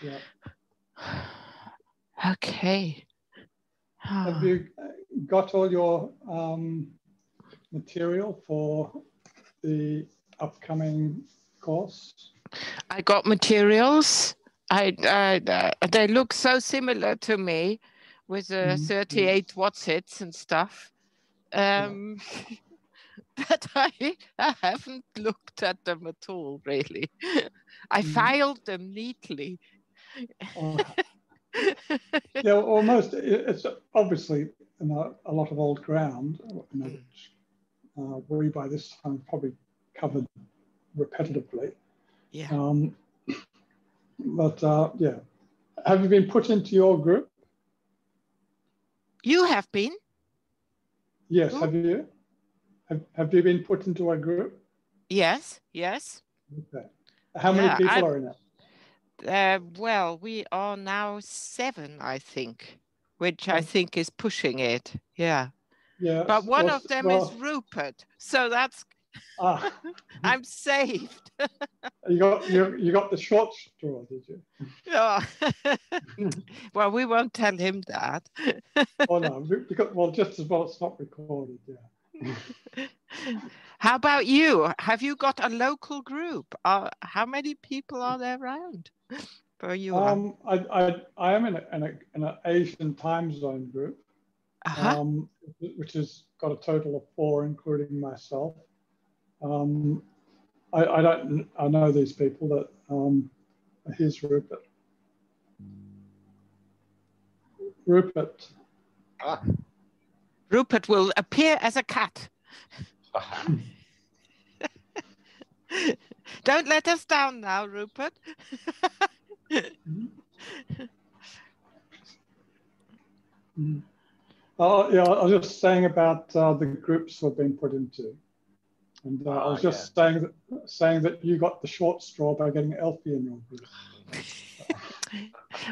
Yeah. Okay. Have you uh, got all your um, material for the upcoming course? I got materials. I, I uh, they look so similar to me with the Mhm, 38 watts hits and stuff. Um, that I, I haven't looked at them at all, really. I Mhm. filed them neatly. Yeah, almost. It's obviously know, a lot of old ground, you know, Mm. uh, we by this time probably covered repetitively. Yeah. Um, but uh, yeah, have you been put into your group? You have been? Yes, Who? have you? Have, have you been put into a group? Yes, yes. Okay. How many Yeah, people I- are in it? Uh, well, we are now seven, I think, which I Oh. think is pushing it. Yeah. Yeah. But one well, of them well, is Rupert. So that's, Ah, I'm saved. you got you, you got the short straw, did you? Yeah. well, we won't tell him that. Oh no, because, well, just as well it's not recorded. Yeah. How about you? Have you got a local group? Uh, how many people are there around? For you? Um, I, I, I am in, a, in, a, in an Asian time zone group, uh-huh. um, which has got a total of four, including myself. Um, I, I don't, I know these people that, um, here's Rupert. Rupert, Ah, Rupert will appear as a cat. Don't let us down now, Rupert. Mm. Oh, yeah, I was just saying about uh, the groups we've been put into. And uh, I Ah, was just saying that saying that you got the short straw by getting Elfie in your group.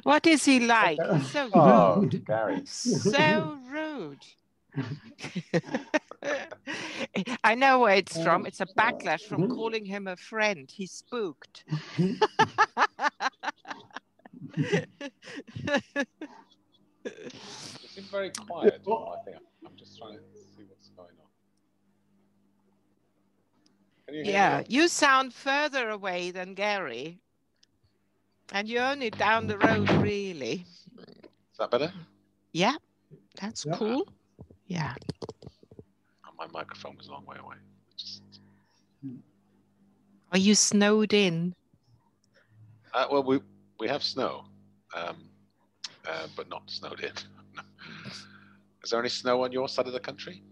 What is he like? Okay. He's so oh, rude. Gary. So rude. I know where it's from. Oh. It's a backlash from mm-hmm. calling him a friend. He's spooked. You seem very quiet. I think I'm just trying to see what's going on. Can you yeah, me? you sound further away than Gary. And you're only down the road, really. Is that better? Yeah, that's Yeah. cool. Yeah. My microphone was a long way away. Just, Are you snowed in? uh, well, we we have snow, um, uh, but not snowed in. Is there any snow on your side of the country?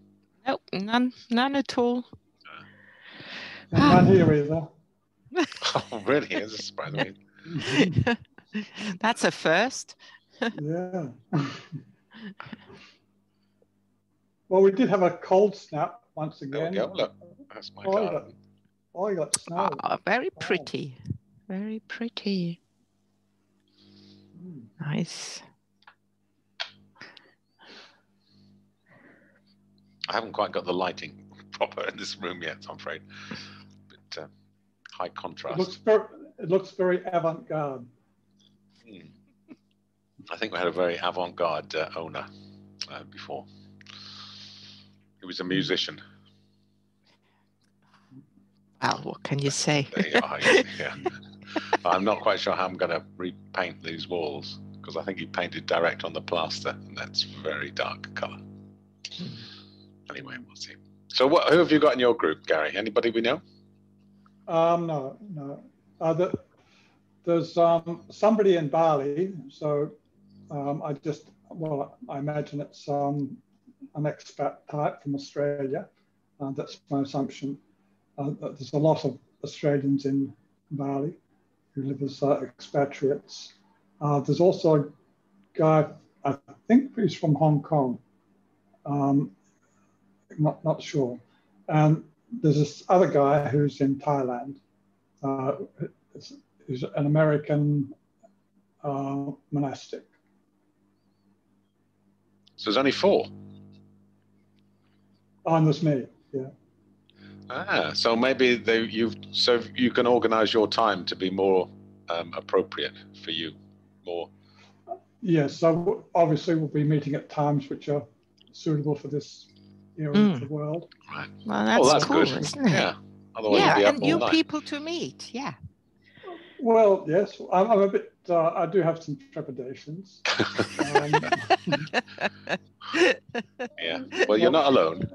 Nope, none, none at all. And none here either. Oh, really? It's a surprise. I mean, That's a first. Yeah. well, we did have a cold snap once there we again. go. Look, that's my Oh, yeah. garden. Oh, you got snow. Ah, very pretty. Very pretty. Mm. Nice. I haven't quite got the lighting proper in this room yet, I'm afraid. But uh, high It contrast. looks very, it looks very avant-garde. Hmm. I think we had a very avant-garde uh, owner uh, before. He was a musician. Well, what can you say? Are, yeah. I'm not quite sure how I'm going to repaint these walls because I think he painted direct on the plaster, and that's very dark colour. Anyway, we'll see. So, what, who have you got in your group, Gary? Anybody we know? Um, no, no. Uh, the, there's um, somebody in Bali, so um, I just, well, I imagine it's um, an expat type from Australia. Uh, that's my assumption. Uh, there's a lot of Australians in Bali who live as uh, expatriates. Uh, there's also a guy, I think he's from Hong Kong. Um, not, not sure. And there's this other guy who's in Thailand. Uh, who's an American uh, monastic. So there's only four. Oh, and there's me. Yeah. Ah, so maybe they you've so you can organise your time to be more um, appropriate for you more? Yes, so obviously we'll be meeting at times which are suitable for this area Mm. of the world. Right. Well, that's, oh, that's cool, good. isn't it? Yeah. Otherwise, yeah, you'd be and all new night. people to meet. Yeah. Well, yes, I'm, I'm a bit. Uh, I do have some trepidations. Um, yeah. Well, you're not alone.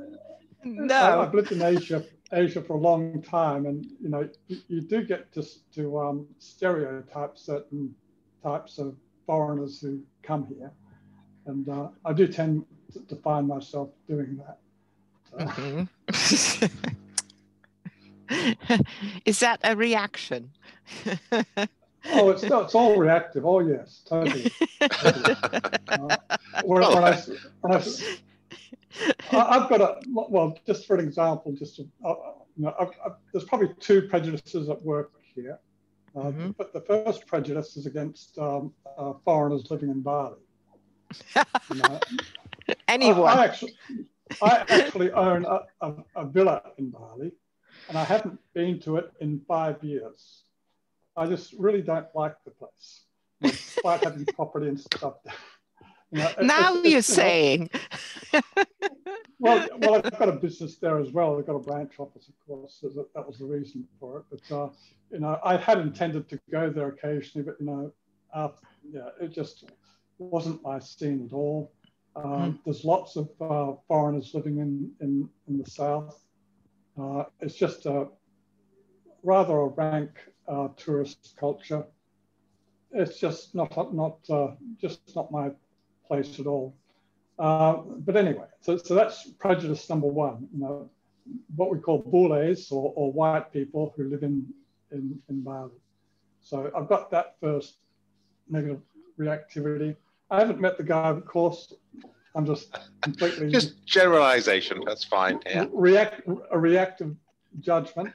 I- no. I've lived in Asia, Asia for a long time, and you know, you, you do get to to um, stereotype certain types of foreigners who come here, and uh, I do tend to, to find myself doing that. Uh, Mhm. Is that a reaction? oh, it's it's all reactive. Oh yes, totally. totally. Uh, when, when I, s- when I s- I- I've got a well, just for an example, just to, uh, you know, I've, I've, there's probably two prejudices at work here. Uh, Mhm. But the first prejudice is against um, uh, foreigners living in Bali. You know, I, Anyone? I actually, I actually own a, a, a villa in Bali, and I haven't been to it in five years. I just really don't like the place, despite having property and stuff. You know, now it's- you're it's, saying. well, well, I've got a business there as well. I've got a branch office, of course. So that, that was the reason for it. But uh, you know, I had intended to go there occasionally, but you know, uh, yeah, it just wasn't my scene at all. Um, There's lots of uh, foreigners living in, in in the south. Uh, it's just a rather a rank uh, tourist culture. It's just not not uh, just not my place at all. Uh, but anyway, so, so that's prejudice number one, you know, what we call bules or, or white people who live in, in, in Bali. So I've got that first negative reactivity. I haven't met the guy, of course. I'm just completely Just generalization. That's fine. Yeah. react, a reactive judgment.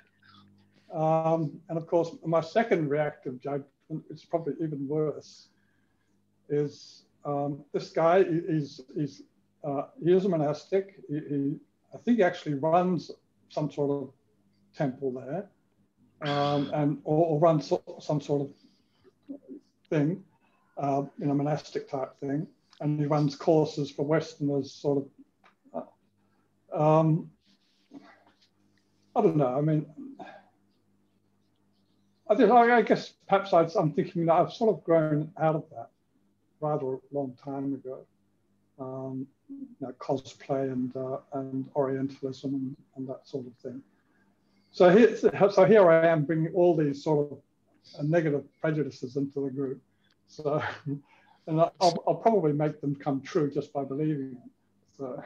Um, and of course, my second reactive judgment, is probably even worse, is um, this guy. He's he's uh, he is a monastic. He, he, I think he actually runs some sort of temple there, um, and or, or runs some sort of thing, uh, you know, monastic type thing. And he runs courses for Westerners, sort of um, I don't know. I mean, I, I I guess perhaps I, I'm thinking that I've sort of grown out of that rather long time ago. Um, you know, cosplay and uh, and Orientalism and, and that sort of thing. So here, so here I am bringing all these sort of uh, negative prejudices into the group. So, and I'll, I'll probably make them come true just by believing it. So.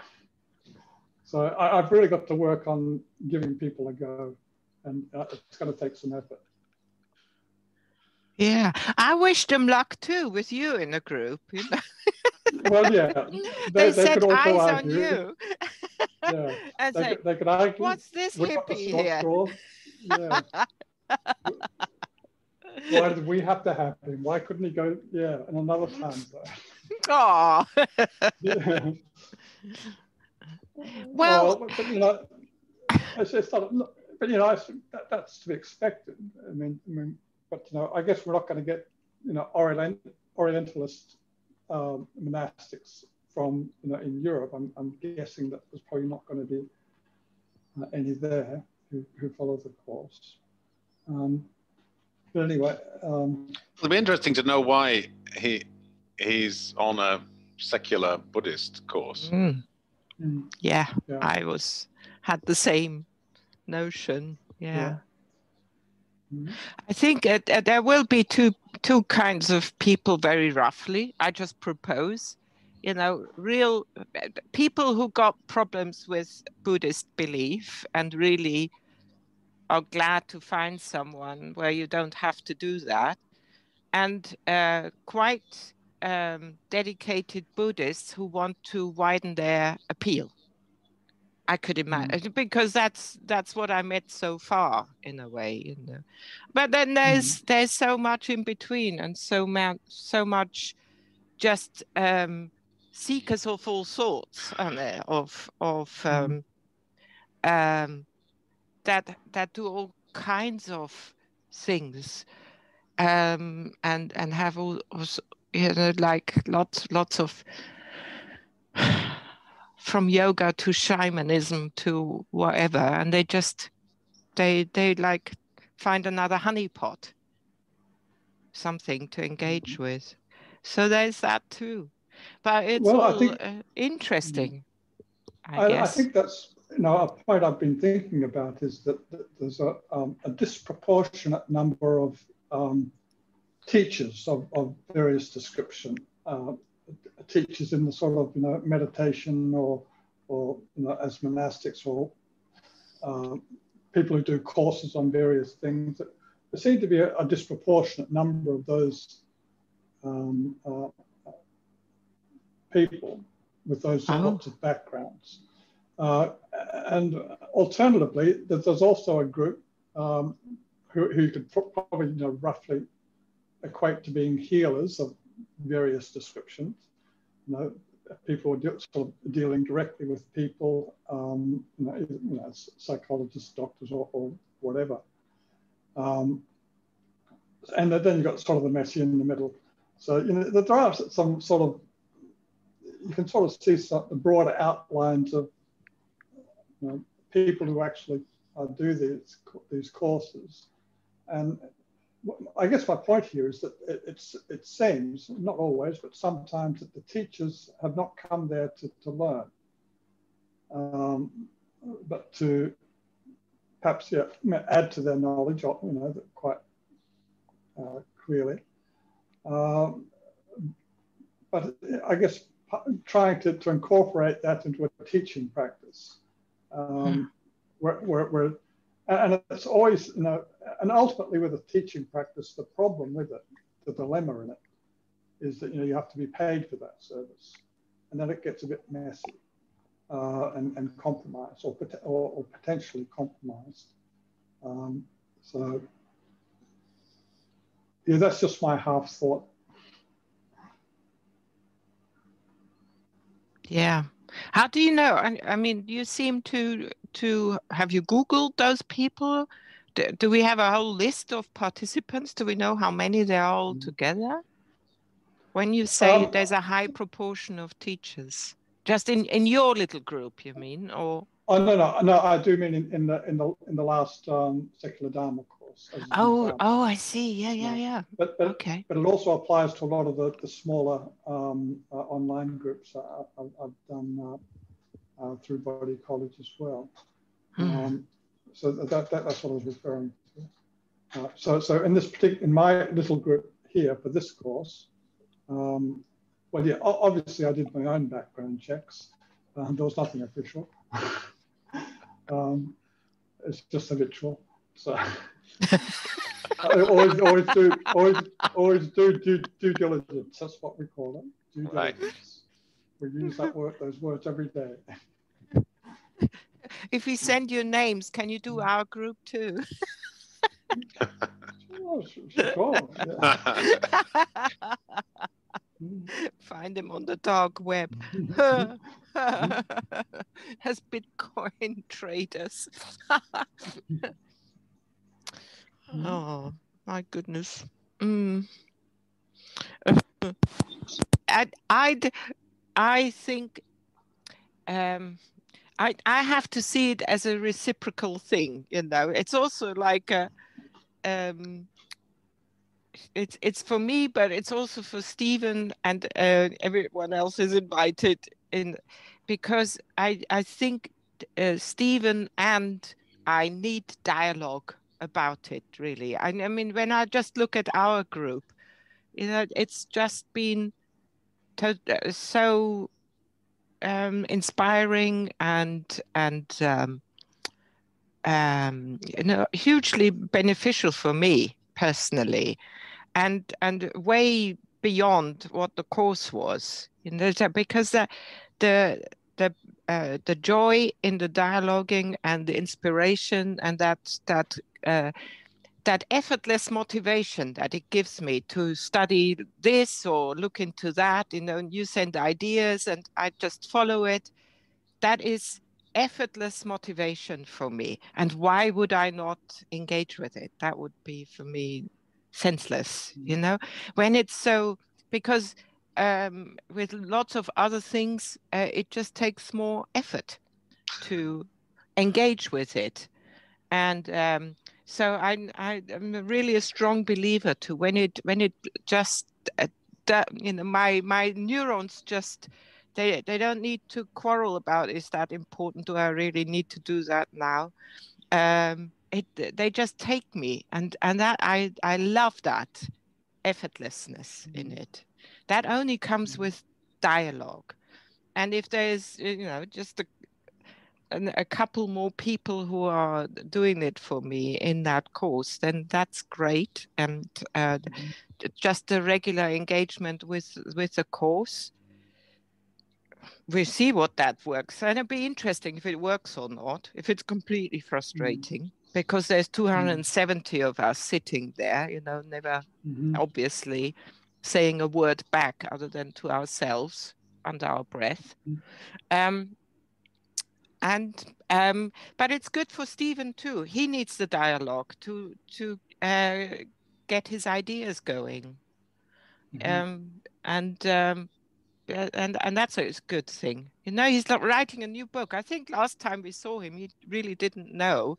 So I, I've really got to work on giving people a go, and uh, it's going to take some effort. Yeah, I wish them luck too with you in the group. You know? Well, yeah, they, they, they set could also eyes on you Yeah, and they, say, could, they could argue. "What's this hippie here?" Yeah. Why did we have to have him? Why couldn't he go? Yeah, and another time. Oh. Yeah. Well- but you know, it's, not, but you know, that, that's to be expected. I mean, I mean, but you know, I guess we're not going to get you know Orient, Orientalist um, monastics from you know in Europe. I'm, I'm guessing that there's probably not going to be uh, any there who, who follow the course. Um, but anyway, um, It'll be interesting to know why he he's on a secular Buddhist course. Mm, mm, yeah, yeah. I was had the same notion. Yeah. Mhm. I think uh, there will be two two kinds of people very roughly. I just propose, you know, real people who got problems with Buddhist belief and really are glad to find someone where you don't have to do that, and uh, quite um, dedicated Buddhists who want to widen their appeal. I could imagine because that's that's what I met so far in a way, you know. But then there's there's so much in between and so much so much just um, seekers of all sorts, there? Of of um, um, that that do all kinds of things um, and and have all, all you know, like lots lots of from yoga to shamanism to whatever, and they just they they like find another honeypot, something to engage mm-hmm. with. So there's that too, but it's well, all think, uh, interesting. I, I, I, think that's you know a point I've been thinking about is that, that there's a, um, a disproportionate number of um, teachers of, of various description, uh, teachers in the sort of you know meditation or or you know as monastics or uh, people who do courses on various things. There seem to be a, a disproportionate number of those um, uh, people with those oh. sorts of backgrounds. Uh, and alternatively, there's also a group um, who, who could probably you know, roughly equate to being healers of various descriptions. You know, people are sort of dealing directly with people, um, you, know, you, know, psychologists, doctors, or, or whatever. Um, and then you've got sort of the messy in the middle. So you know, there are some sort of you can sort of see some, the broader outlines of you know, people who actually uh, do these these courses, and I guess my point here is that it, it's, it seems, not always, but sometimes that the teachers have not come there to, to learn, um, but to perhaps yeah, add to their knowledge, you know, quite uh, clearly. Um, but I guess trying to, to incorporate that into a teaching practice, um, mm. where, where, where and it's always, you know, and ultimately with a teaching practice, the problem with it, the dilemma in it, is that you know you have to be paid for that service, and then it gets a bit messy uh, and, and compromised or, or, or potentially compromised. Um, so yeah, that's just my half thought. Yeah. How do you know? I, I mean, you seem to to have you Googled those people? Do, do, we have a whole list of participants? Do we know how many there are all mm. together? When you say um, there's a high proportion of teachers, just in, in your little group, you mean, or? Oh no, no, no! I do mean in, in the in the in the last um, secular Dharma course. Oh, oh, I see. Yeah, yeah, yeah. But, but okay. But it also applies to a lot of the, the smaller um, uh, online groups I, have done uh, uh, through Bodhi College as well. Mm. Um, so that, that, that's what I was referring to. Uh, so, so in this particular, in my little group here for this course, um, well, yeah, obviously I did my own background checks. Um, there was nothing official. um, it's just a ritual. So I always, always do, always, always do due, due diligence. That's what we call it. Due diligence. Right. We use that word, those words every day. if we send you names, can you do mm. our group too? Find them on the dark web as Bitcoin traders. oh my goodness. Mm. I, I'd, I think um, I, I have to see it as a reciprocal thing, you know. It's also like a, um, it's it's for me, but it's also for Stephen and uh, everyone else is invited in, because I I think uh, Stephen and I need dialogue about it. Really, I, I mean, when I just look at our group, you know, it's just been so um, inspiring and and um, um, you know hugely beneficial for me personally, and and way beyond what the course was. You know, because the the the uh, the joy in the dialoguing and the inspiration and that that uh, that effortless motivation that it gives me to study this or look into that you know you send ideas and i just follow it that is effortless motivation for me and why would i not engage with it that would be for me senseless you mm. know when it's so because um, with lots of other things, uh, it just takes more effort to engage with it. And um, so I, I, am really a strong believer to when it when it just uh, you know my my neurons just they they don't need to quarrel about is that important do I really need to do that now um, it they just take me and and that I I love that effortlessness mm-hmm. in it that only comes mm-hmm. with dialogue and if there's you know just a a couple more people who are doing it for me in that course, then that's great. And uh, mm-hmm. just a regular engagement with with the course, we see what that works, and it'd be interesting if it works or not. If it's completely frustrating, mm-hmm. because there's 270 mm-hmm. of us sitting there, you know, never mm-hmm. obviously saying a word back other than to ourselves under our breath. Mm-hmm. Um, and um, but it's good for Stephen too. He needs the dialogue to to uh, get his ideas going, mm-hmm. um, and um, and and that's a good thing. You know, he's not writing a new book. I think last time we saw him, he really didn't know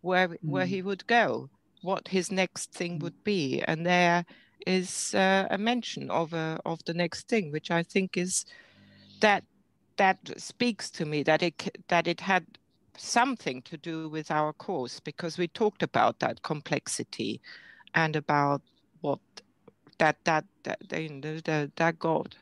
where mm-hmm. where he would go, what his next thing mm-hmm. would be, and there is uh, a mention of a of the next thing, which I think is that that speaks to me that it that it had something to do with our course because we talked about that complexity and about what that that that that, that got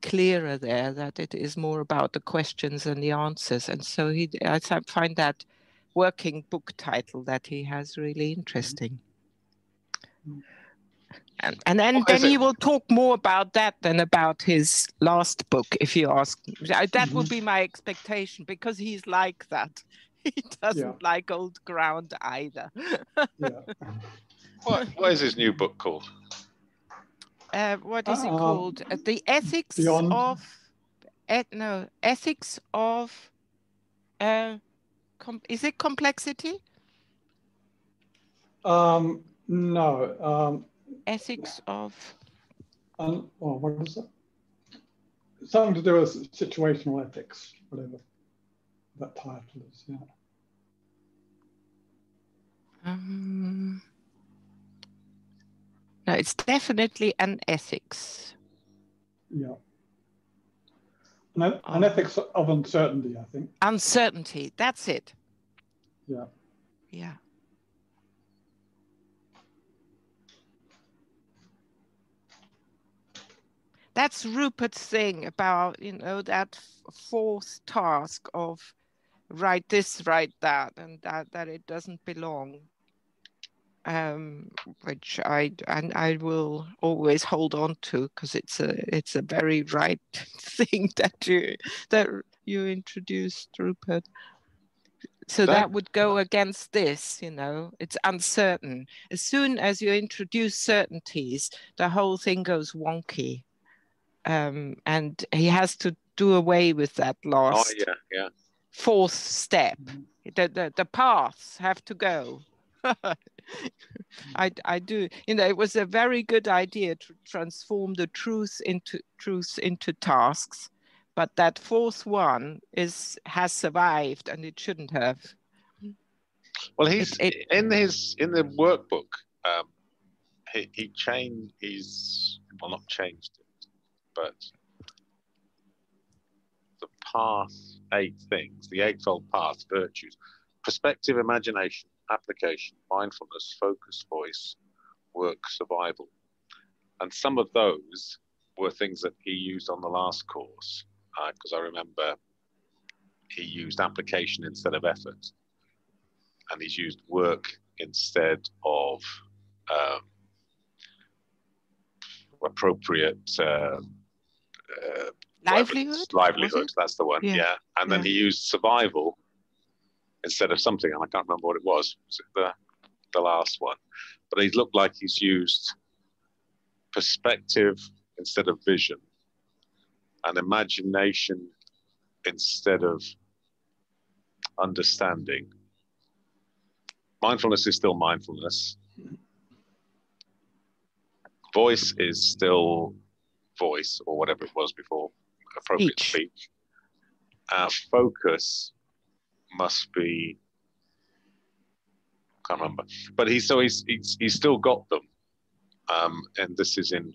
clearer there that it is more about the questions and the answers and so he I find that working book title that he has really interesting. Mm-hmm. And, and then, then he will talk more about that than about his last book, if you ask. That mm-hmm. would be my expectation because he's like that. He doesn't yeah. like old ground either. yeah. What, what is his new book called? Uh, what is uh, it called? Uh, the Ethics Beyond. of. Et, no, Ethics of. Uh, com- is it complexity? Um, no. Um, ethics of? Um, oh, what is it? Something to do with situational ethics, whatever that title is, yeah. Um, no, it's definitely an ethics. Yeah. An, an um, ethics of uncertainty, I think. Uncertainty, that's it. Yeah. Yeah. That's Rupert's thing about you know that fourth task of write this, write that, and that that it doesn't belong. Um, which I and I will always hold on to because it's a it's a very right thing that you that you introduced, Rupert. So that, that would go against this, you know, it's uncertain. As soon as you introduce certainties, the whole thing goes wonky um, and he has to do away with that last oh, yeah, yeah. fourth step. The, the, the paths have to go. I, I do you know it was a very good idea to transform the truth into truth into tasks but that fourth one is has survived and it shouldn't have well he's it, it, in his in the workbook um, he, he changed he's well not changed but the path, eight things, the eightfold path, virtues, perspective, imagination, application, mindfulness, focus, voice, work, survival. And some of those were things that he used on the last course, because uh, I remember he used application instead of effort. And he's used work instead of um, appropriate uh, uh, livelihood. Livelihood, that's the one. Yeah, yeah. and then yeah. he used survival instead of something, and I can't remember what it was. Was it the the last one? But he looked like he's used perspective instead of vision, and imagination instead of understanding. Mindfulness is still mindfulness. Voice is still voice or whatever it was before, appropriate Speech. speech. Our focus must be can't remember, but he so he's he's, he's still got them, um, and this is in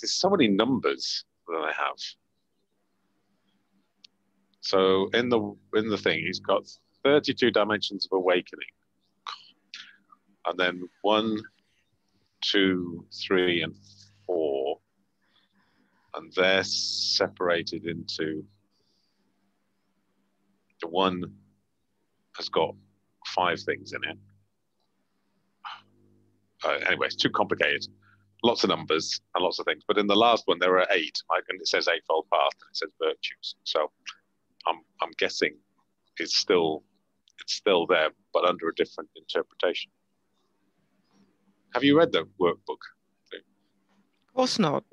there's so many numbers that I have. So in the in the thing, he's got 32 dimensions of awakening, and then one, two, three, and and they're separated into the one has got five things in it. Uh, anyway, it's too complicated. Lots of numbers and lots of things. But in the last one, there are eight. And it says eightfold path and it says virtues. So I'm I'm guessing it's still it's still there, but under a different interpretation. Have you read the workbook? Of course not.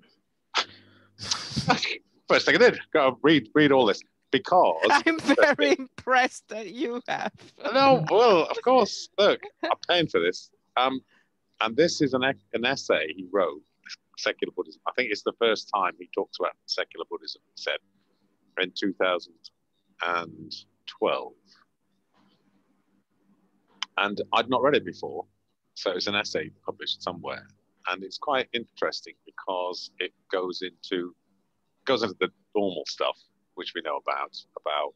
First thing I did, go read read all this because I'm very impressed that you have. no, well, of course. Look, I'm paying for this. Um, and this is an an essay he wrote, secular Buddhism. I think it's the first time he talks about secular Buddhism. He said in 2012, and I'd not read it before, so it's an essay published somewhere, and it's quite interesting because it goes into goes into the normal stuff which we know about about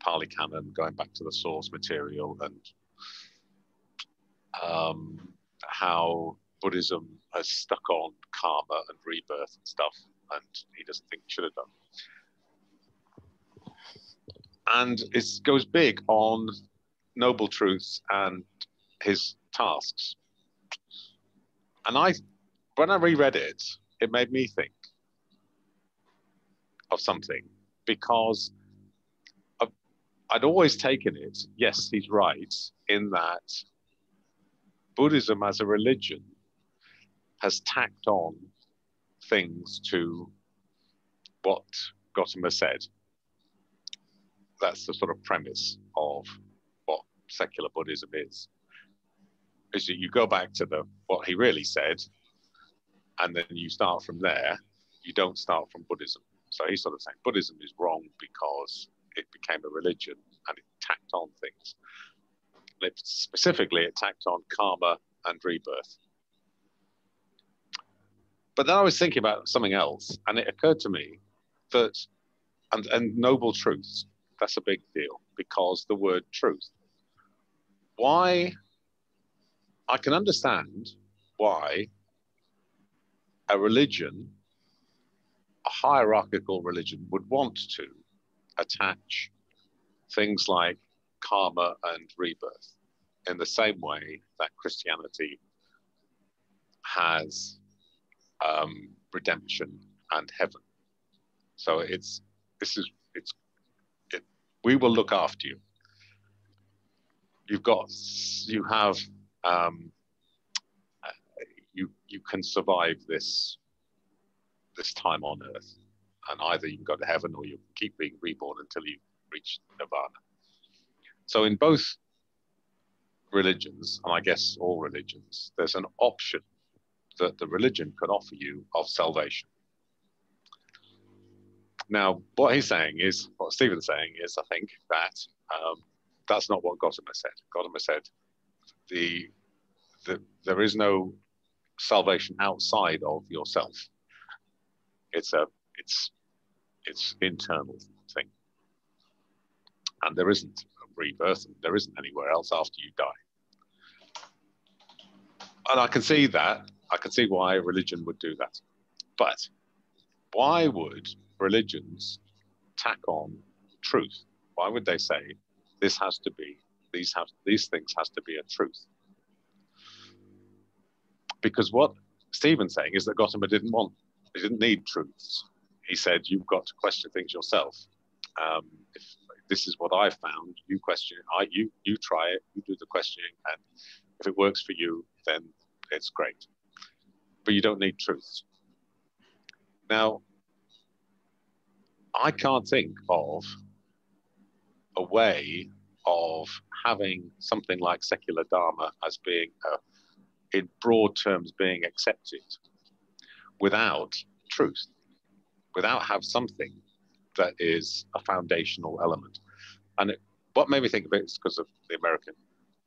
Pali Canon, going back to the source material, and um, how Buddhism has stuck on karma and rebirth and stuff, and he doesn't think should have done. And it goes big on noble truths and his tasks. And I, when I reread it, it made me think of something because I'd always taken it, yes, he's right, in that Buddhism as a religion has tacked on things to what Gautama said. That's the sort of premise of what secular Buddhism is. Is that you go back to the what he really said, and then you start from there. You don't start from Buddhism. So he's sort of saying Buddhism is wrong because it became a religion and it tacked on things. It, specifically, it tacked on karma and rebirth. But then I was thinking about something else, and it occurred to me that, and, and noble truths, that's a big deal because the word truth. Why? I can understand why a religion a hierarchical religion would want to attach things like karma and rebirth in the same way that Christianity has um, redemption and heaven. So it's this is it's it, we will look after you. You've got you have um, you you can survive this this time on earth. And either you can go to heaven or you keep being reborn until you reach nirvana. So in both religions, and I guess all religions, there's an option that the religion can offer you of salvation. Now, what he's saying is, what Stephen's saying is, I think, that um, that's not what Gautama said. Gautama said the, the there is no salvation outside of yourself. It's a it's it's internal thing. And there isn't a rebirth. And there isn't anywhere else after you die. And i can see that. I can see why religion would do that. But why would religions tack on truth? Why would they say this has to be these have these things has to be a truth because what stephen's saying is that gautama didn't want he didn't need truths. He said, You've got to question things yourself. Um, if this is what I found, you question it. I, you, you try it, you do the questioning, and if it works for you, then it's great. But you don't need truths. Now, I can't think of a way of having something like secular Dharma as being, uh, in broad terms, being accepted without truth, without have something that is a foundational element. And it, what made me think of it is because of the American,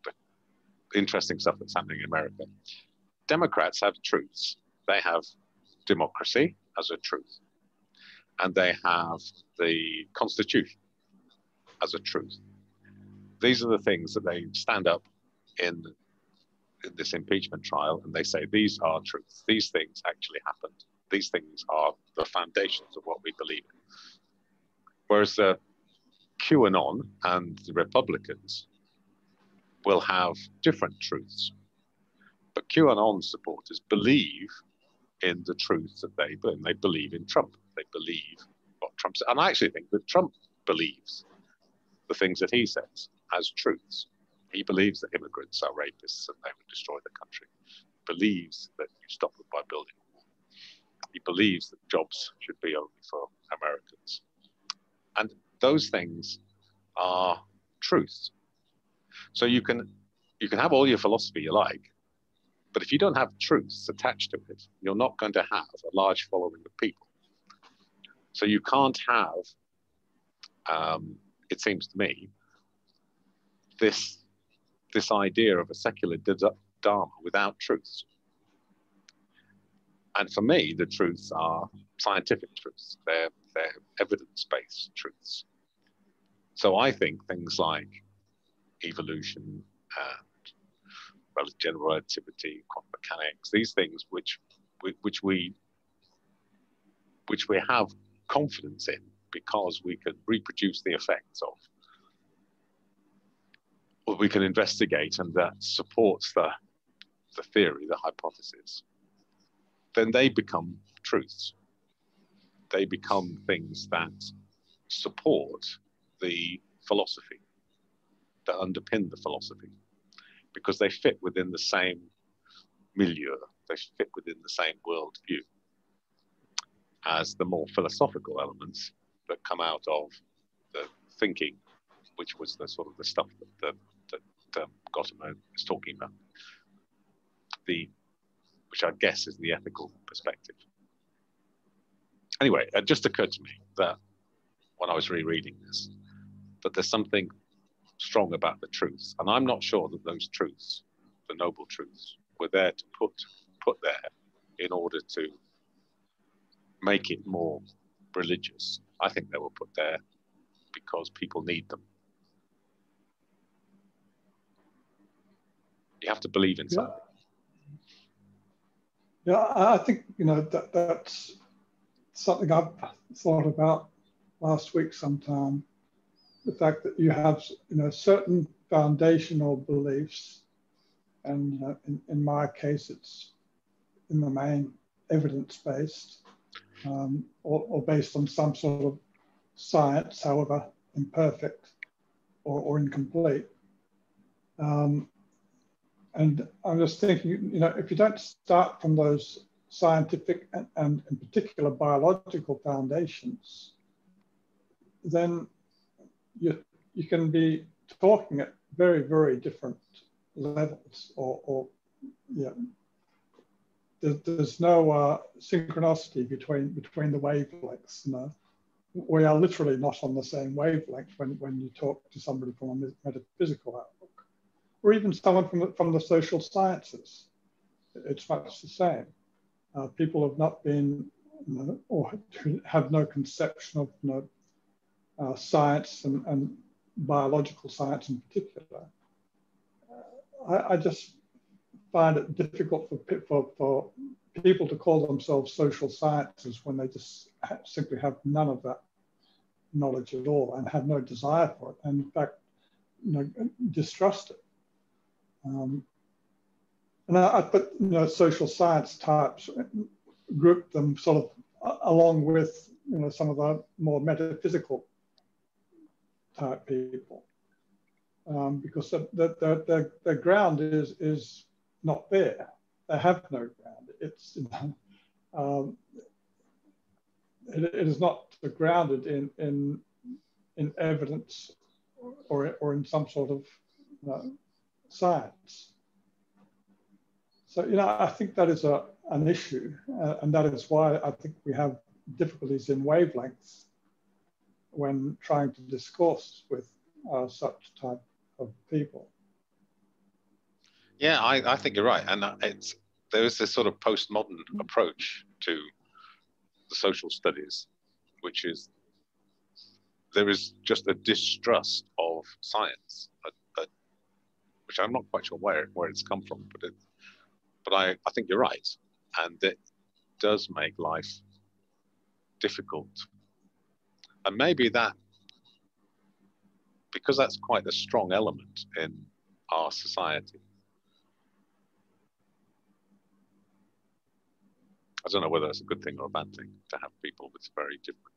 the interesting stuff that's happening in America. Democrats have truths. They have democracy as a truth, and they have the Constitution as a truth. These are the things that they stand up in, in this impeachment trial and they say these are truths. These things actually happened. These things are the foundations of what we believe in. Whereas the QAnon and the Republicans will have different truths. But QAnon supporters believe in the truth that they believe. They believe in Trump. They believe what Trump said. And I actually think that Trump believes the things that he says as truths. He believes that immigrants are rapists and they will destroy the country. He believes that you stop them by building a wall. He believes that jobs should be only for Americans. And those things are truths. So you can you can have all your philosophy you like, but if you don't have truths attached to it, you're not going to have a large following of people. So you can't have, um, it seems to me, this this idea of a secular dharma without truths. And for me, the truths are scientific truths. They're, they're evidence-based truths. So I think things like evolution and general relativity, quantum mechanics, these things which which we which we have confidence in because we can reproduce the effects of we can investigate and that supports the the theory, the hypothesis, then they become truths. They become things that support the philosophy, that underpin the philosophy, because they fit within the same milieu, they fit within the same worldview as the more philosophical elements that come out of the thinking, which was the sort of the stuff that, the, um, Gotama is talking about. The, which I guess is the ethical perspective. Anyway, it just occurred to me that when I was rereading this, that there's something strong about the truths. And I'm not sure that those truths, the noble truths, were there to put put there in order to make it more religious. I think they were put there because people need them. You have to believe in something. Yeah, yeah I think you know that that's something I've thought about last week sometime the fact that you have you know certain foundational beliefs, and uh, in, in my case, it's in the main evidence based um, or, or, based on some sort of science, however imperfect or, or incomplete. Um, and I'm just thinking, you know, if you don't start from those scientific and, and in particular biological foundations, then you, you can be talking at very, very different levels or, or yeah. There, there's no uh, synchronicity between, between the wavelengths. You know? We are literally not on the same wavelength when, when you talk to somebody from a metaphysical or even someone from the, from the social sciences. It's much the same. Uh, people have not been, you know, or have no conception of you know, uh, science and, and, biological science in particular, I, I, just find it difficult for, for, for people to call themselves social sciences when they just simply have none of that knowledge at all and have no desire for it, and in fact, you know, distrust it. Um, and I, I put you know social science types, group them sort of uh, along with you know some of the more metaphysical type people um, because the, the, the, the, ground is, is not there. They have no ground. It's, um, it, it is not grounded in, in, in evidence or, or in some sort of you know, science. So, you know, I think that is a, an issue, uh, and that is why I think we have difficulties in wavelengths when trying to discourse with uh, such type of people. Yeah, I, I think you're right, and it's there is this sort of postmodern approach to the social studies, which is there is just a distrust of science, a, which I'm not quite sure where where it's come from, but it, but I, I think you're right, and it does make life difficult, and maybe that because that's quite a strong element in our society. I don't know whether that's a good thing or a bad thing to have people with very different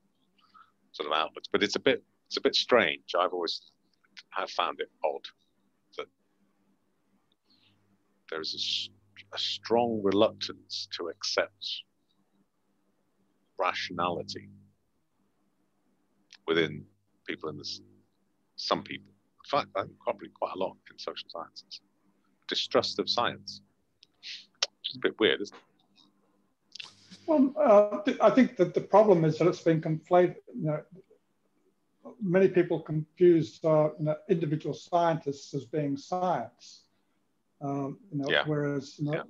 sort of outlooks, but it's a bit it's a bit strange. I've always have found it odd there is a, a strong reluctance to accept rationality within people in this some people. In fact, probably quite a lot in social sciences. Distrust of science, which is a bit weird, isn't it? Well, uh, I think that the problem is that it's been conflated. You know, many people confuse uh, you know, individual scientists as being science. Um, you know, yeah. whereas you know, yeah.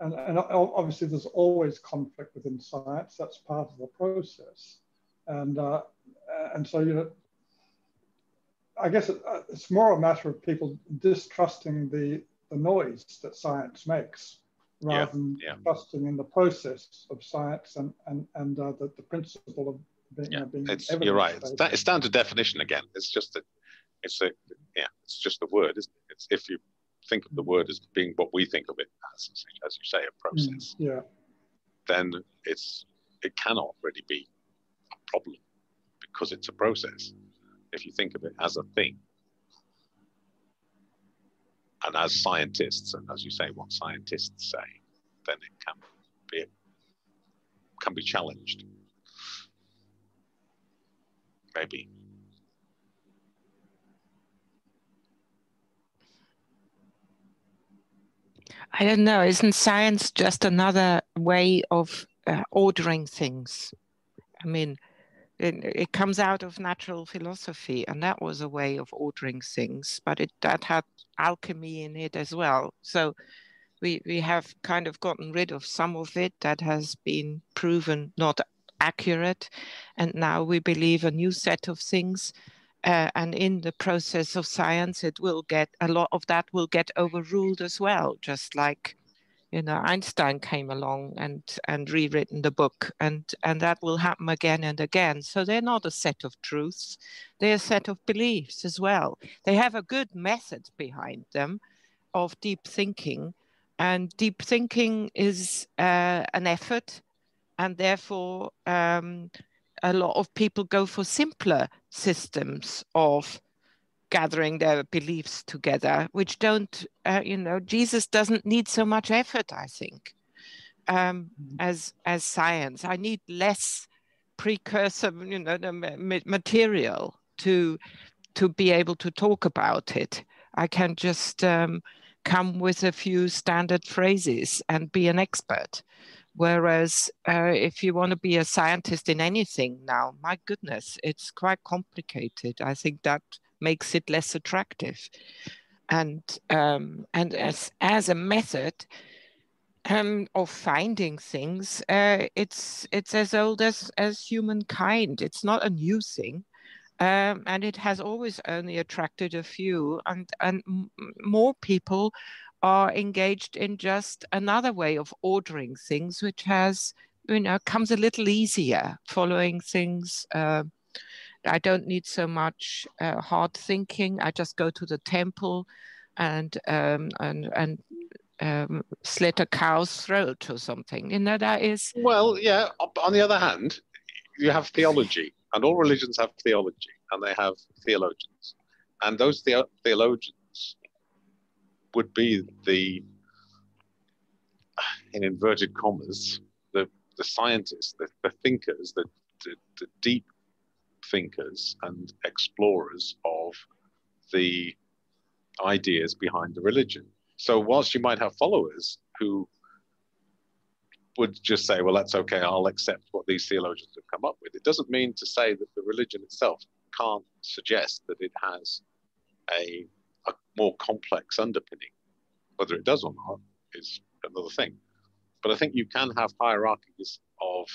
and, and obviously there's always conflict within science. That's part of the process, and uh, and so you know, I guess it, uh, it's more a matter of people distrusting the the noise that science makes rather yeah, than trusting in the process of science and and and uh, the, the principle of being, yeah. Uh, being it's, you're right. It's, it's, down to definition again. It's just that it's a yeah. It's just the word, isn't it? It's if you think of the word as being what we think of it as, as you say, a process. Mm, yeah. Then it's it cannot really be a problem because it's a process. If you think of it as a thing, and as scientists, and as you say, what scientists say, then it can be can be challenged. Maybe. I don't know. Isn't science just another way of uh, ordering things? I mean, it, it, comes out of natural philosophy and that was a way of ordering things but it that had alchemy in it as well so we we have kind of gotten rid of some of it that has been proven not accurate and now we believe a new set of things uh, and in the process of science it will get a lot of that will get overruled as well just like you know einstein came along and and rewritten the book and and that will happen again and again. So they're not a set of truths they're a set of beliefs as well. They have a good method behind them of deep thinking and deep thinking is uh, an effort and therefore um, a lot of people go for simpler systems of gathering their beliefs together, which don't, uh, you know, Jesus doesn't need so much effort, I think, um, mm-hmm. as as science. I need less precursor, you know, the material to to be able to talk about it. I can just um, come with a few standard phrases and be an expert. Whereas uh, if you want to be a scientist in anything now, my goodness, it's quite complicated. I think that makes it less attractive. And um, and as as a method um, of finding things, uh, it's it's as old as as humankind. It's not a new thing. Um, and it has always only attracted a few, and and more people are engaged in just another way of ordering things, which has you know comes a little easier, following things uh, I don't need so much uh, hard thinking. I just go to the temple and um, and and um, slit a cow's throat or something. You know that is. Well, yeah. On the other hand, you have theology, and all religions have theology, and they have theologians, and those the- theologians would be the, in inverted commas, the the scientists, the, the thinkers, the, the, the deep thinkers and explorers of the ideas behind the religion. So, whilst you might have followers who would just say, well, that's okay, I'll accept what these theologians have come up with. It doesn't mean to say that the religion itself can't suggest that it has a, a more complex underpinning. Whether it does or not is another thing. But I think you can have hierarchies of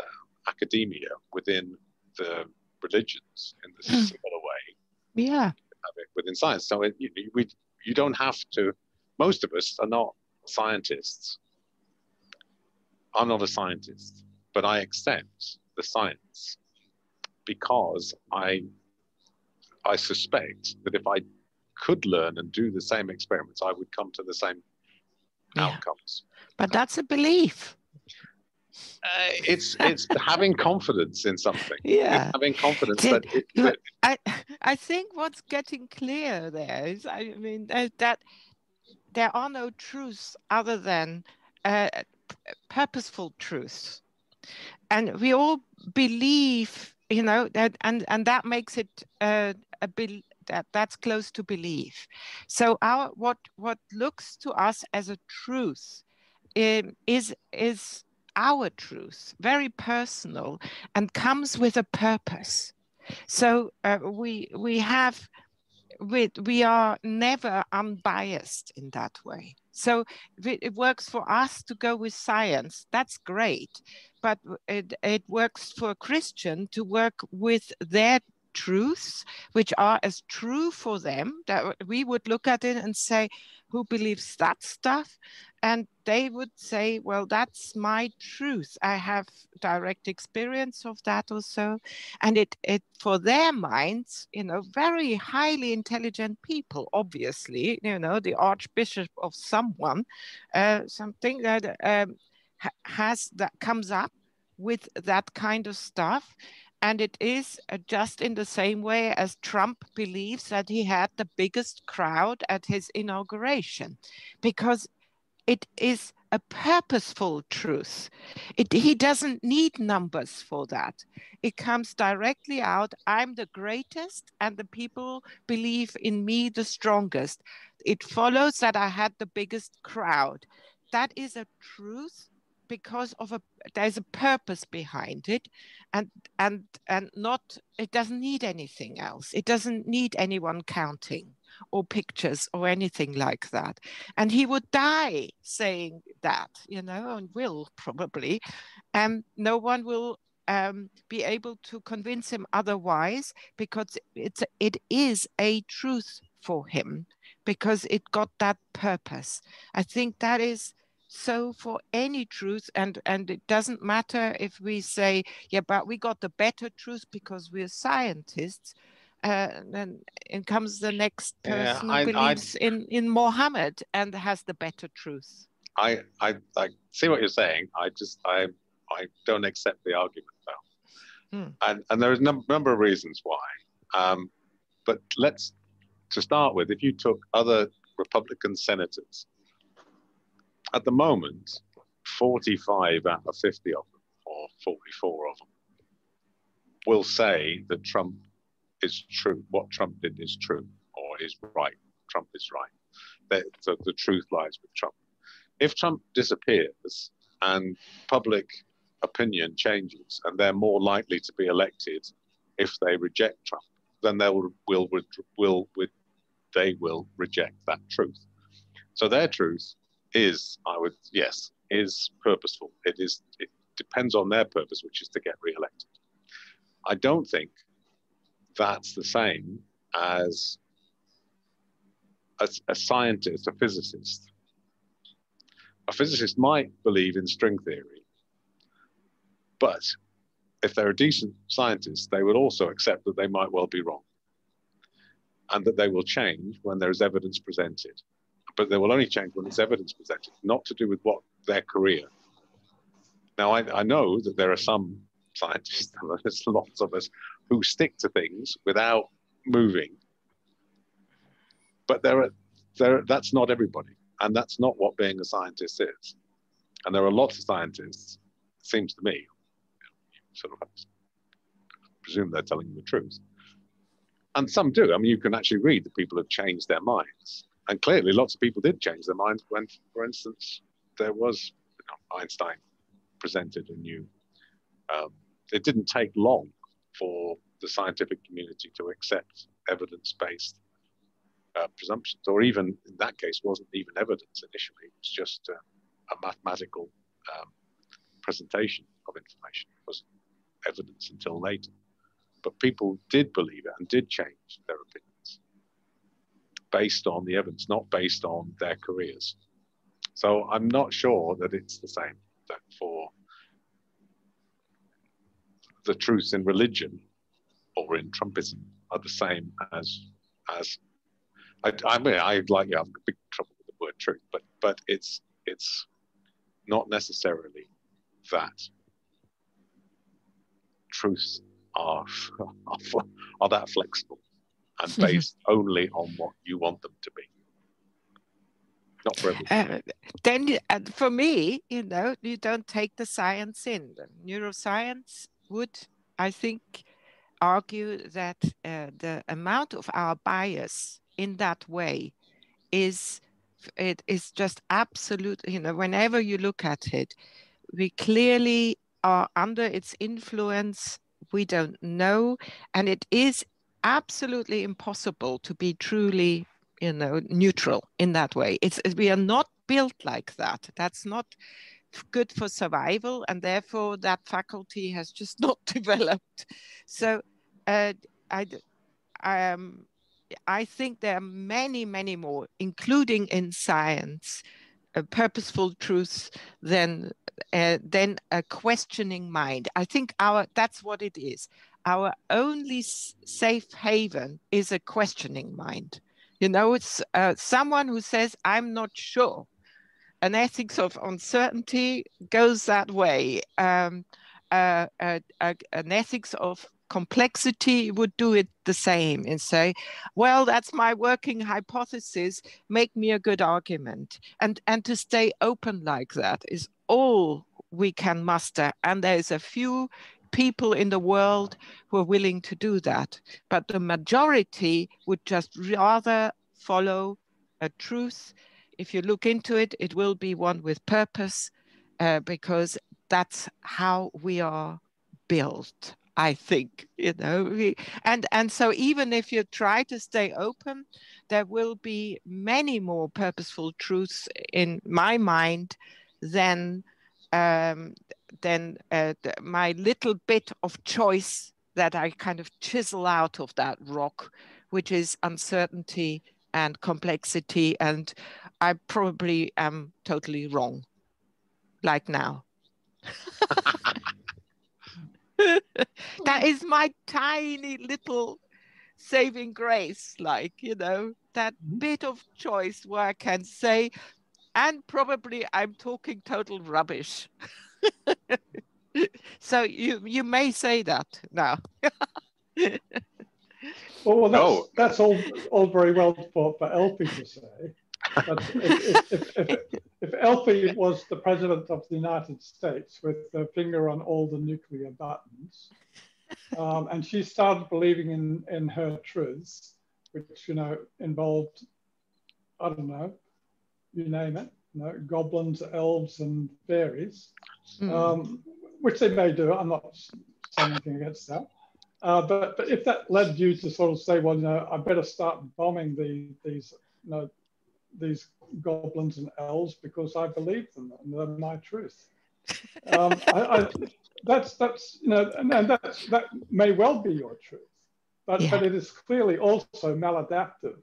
uh, academia within the religions in the Hmm. similar way Yeah. within science. So it, you, we, you don't have to, most of us are not scientists. I'm not a scientist, but I accept the science because I, I suspect that if I could learn and do the same experiments, I would come to the same Yeah. outcomes. But that's a belief. Uh, it's it's having confidence in something. Yeah. It's having confidence Did- that, it, that I I think what's getting clear there is I mean uh, that there are no truths other than uh, purposeful truths, and we all believe, you know, that and and that makes it uh, a bel that that's close to belief. So our what what looks to us as a truth um, is is our truth, very personal, and comes with a purpose. So uh, we we have we, we are never unbiased in that way. So it, works for us to go with science. That's great, but it, it works for a Christian to work with their truths, which are as true for them that we would look at it and say, "Who believes that stuff?" And they would say, "Well, that's my truth. I have direct experience of that or so." and it it for their minds you know very highly intelligent people obviously you know the archbishop of someone uh, something that um, has that comes up with that kind of stuff and it is uh, just in the same way as Trump believes that he had the biggest crowd at his inauguration because it is a purposeful truth. It, he doesn't need numbers for that. It comes directly out i'm the greatest and the people believe in me the strongest. It follows that i had the biggest crowd. That is a truth because of a there's a purpose behind it and and and not it doesn't need anything else. It doesn't need anyone counting or pictures or anything like that. And he would die saying that you know and will probably. And no one will um, be able to convince him otherwise because it's it is a truth for him because it got that purpose. I think that is so for any truth and and it doesn't matter if we say yeah but we got the better truth because we're scientists uh, then in comes the next person I- I- who believes in in Mohammed and has the better truth. I, I I see what you're saying. I just I I don't accept the argument though, Hmm. and and there's a num- number of reasons why. Um, but let's to start with, if you took other Republican senators, at the moment, 45 out of 50 of them, or 44 of them, will say that Trump is true. What Trump did is true, or is right. Trump is right. That the, the truth lies with Trump if Trump disappears and public opinion changes and they're more likely to be elected if they reject Trump, then they will will will, will they will reject that truth. So their truth is, I would yes, is purposeful. It is it depends on their purpose, which is to get re-elected. I don't think that's the same as a, a scientist, a physicist a physicist might believe in string theory, but if they're a decent scientist, they would also accept that they might well be wrong and that they will change when there is evidence presented. But they will only change when there's evidence presented, not to do with what their career. Now, I, I know that there are some scientists, there's lots of us, who stick to things without moving. But there are, there, that's not everybody. And that's not what being a scientist is. And there are lots of scientists, it seems to me, sort of presume they're telling the truth. And some do. I mean, you can actually read that people have changed their minds. And clearly, lots of people did change their minds when, for instance, there was you know, Einstein presented a new. Um, it didn't take long for the scientific community to accept evidence-based uh, presumptions, or even in that case, wasn't even evidence initially. It was just uh, a mathematical um, presentation of information. It wasn't evidence until later. But people did believe it and did change their opinions based on the evidence, not based on their careers. So I'm not sure that it's the same that for the truths in religion or in Trumpism are the same as as I, I mean I'd like you have a big trouble with the word truth, but but it's it's not necessarily that truths are are, are that flexible and based only on what you want them to be. Not for. Uh, then uh, for me, you know, you don't take the science in. The neuroscience would, I think, argue that uh, the amount of our bias in that way is it is just absolute. You know, whenever you look at it, we clearly are under its influence. We don't know, and it is absolutely impossible to be truly you know neutral in that way. It's we are not built like that. That's not good for survival and therefore that faculty has just not developed. So uh, I, um, I think there are many many more including in science uh, purposeful truths than uh, than a questioning mind i think our that's what it is our only safe haven is a questioning mind you know, it's uh, someone who says, I'm not sure. An ethics of uncertainty goes that way. Um, uh, uh, an ethics of complexity would do it the same and say, well, that's my working hypothesis, make me a good argument. And, and to stay open like that is all we can muster. And there's a few people in the world who are willing to do that. But the majority would just rather follow a truth. If you look into it, it will be one with purpose uh, because that's how we are built. I think you know, we, and and so even if you try to stay open, there will be many more purposeful truths in my mind than um, then uh, my little bit of choice that I kind of chisel out of that rock, which is uncertainty and complexity. And I probably am totally wrong, like now. that is my tiny little saving grace, like, you know, that mm-hmm. bit of choice where I can say, and probably I'm talking total rubbish. so you you may say that now. well, well, that's, no. that's all all very well for, for Elfie to say. But if, if, if, if Elfie was the president of the United States with her finger on all the nuclear buttons, um, and she started believing in, in her truths, which you know involved, I don't know, you name it, you know, goblins, elves, and fairies, mm. um, which they may do. I'm not saying anything against that. Uh, but, but if that led you to sort of say, well, you know, I better start bombing the, these, you know, these goblins and elves because I believe them and they're my truth. Um, I, I, that's that's you know, and, and that's that may well be your truth, but yeah. but it is clearly also maladaptive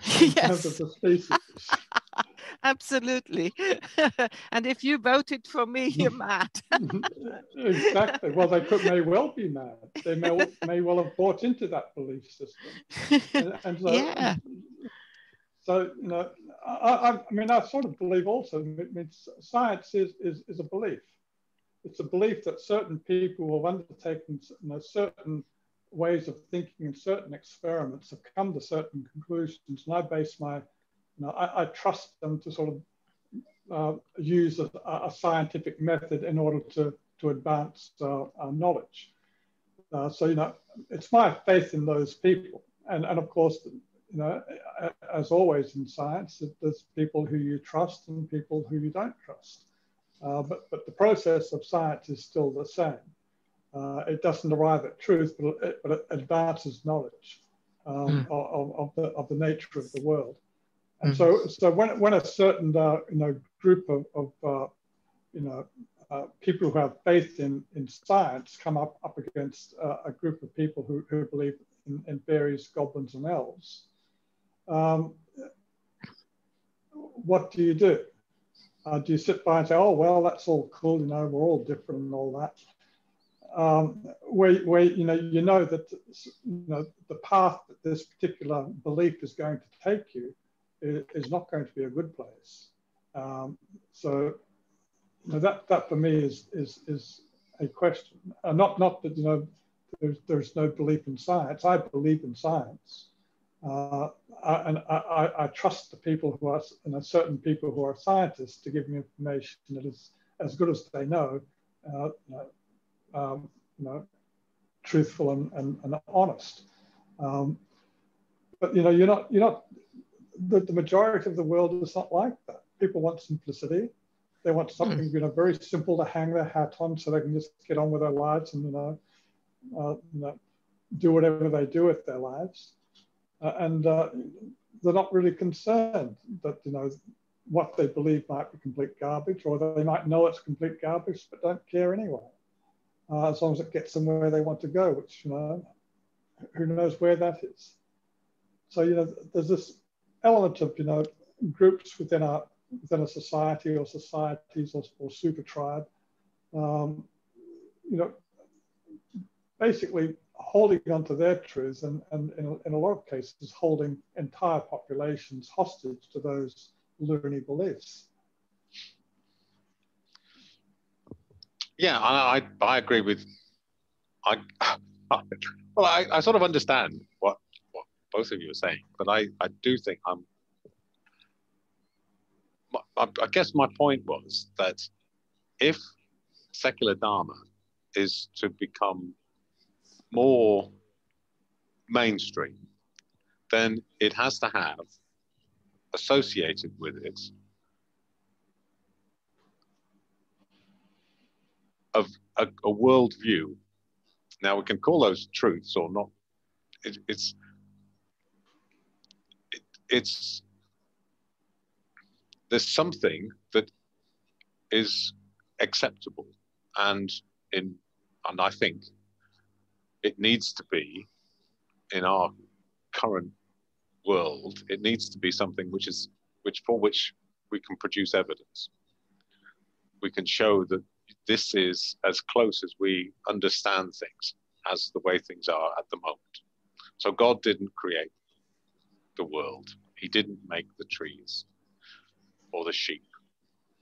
in yes. terms of the species. Absolutely. and if you voted for me, you're mad. exactly. Well, they could may well be mad. They may, may well have bought into that belief system. And, and so, yeah. So, you know, I, I, mean, I sort of believe also, I mean, science is, is, is a belief. It's a belief that certain people have undertaken you know, certain ways of thinking and certain experiments have come to certain conclusions. And I base my you know, I, I, trust them to sort of uh, use a, a, scientific method in order to, to advance uh, our knowledge. Uh, so, you know, it's my faith in those people. And, and of course, you know, as always in science, there's people who you trust and people who you don't trust. uh, but, but the process of science is still the same. Uh, it doesn't arrive at truth, but it, but it advances knowledge um, mm. of, of, the, of the nature of the world. And mm. so, so when, when a certain uh, you know, group of, of uh, you know, uh, people who have faith in, in science come up, up against uh, a group of people who, who believe in, in various goblins and elves, um, what do you do? Uh, do you sit by and say, oh, well, that's all cool, you know, we're all different and all that? Um, where, where you know you know that you know the path that this particular belief is going to take you is, not going to be a good place. Um, so you know, that that for me is is is a question. Uh, not not that you know there's there's no belief in science. I believe in science, uh, I, and I, I, trust the people who are, know, certain people who are scientists to give me information that is as good as they know, uh, you, know um, you know, truthful and, and, and honest. Um, but you know, you're not, you're not. The, the majority of the world is not like that. People want simplicity. They want something, mm. you know, very simple to hang their hat on, so they can just get on with their lives and you know, uh, you know do whatever they do with their lives uh, and uh, they're not really concerned that you know what they believe might be complete garbage, or they might know it's complete garbage but don't care anyway, uh, as long as it gets them where they want to go, which you know, who knows where that is. So you know, there's this element of you know groups within a within a society or societies or, or super tribe, um, you know, basically holding onto their truths and, and in, a, in a lot of cases holding entire populations hostage to those loony beliefs. Yeah, I, I agree with. I well, I, I sort of understand what, what both of you are saying, but I, I do think I'm. I, I guess my point was that if secular dharma is to become more mainstream, then it has to have associated with it of a, a worldview. Now we can call those truths or not. It, it's it, it's there's something that is acceptable and in and I think it needs to be in our current world, it needs to be something which is which for which we can produce evidence. We can show that this is as close as we understand things as the way things are at the moment. So God didn't create the world. He didn't make the trees or the sheep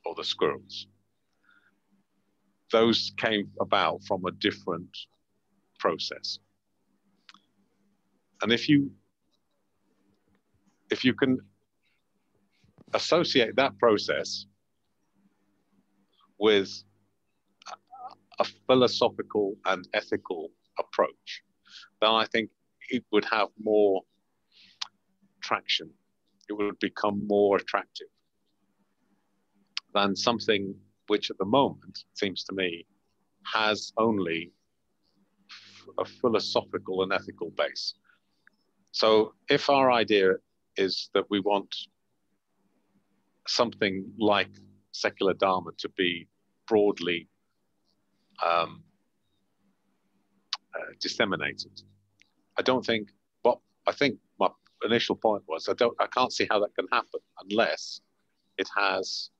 or the squirrels. Those came about from a different process. And if you if you can associate that process with a philosophical and ethical approach, then I think it would have more traction. It would become more attractive than something which at the moment seems to me has only a philosophical and ethical base. So if our idea is that we want something like secular Dharma to be broadly um, uh, disseminated, I don't think. What I think my initial point was I don't. I can't see how that can happen unless it has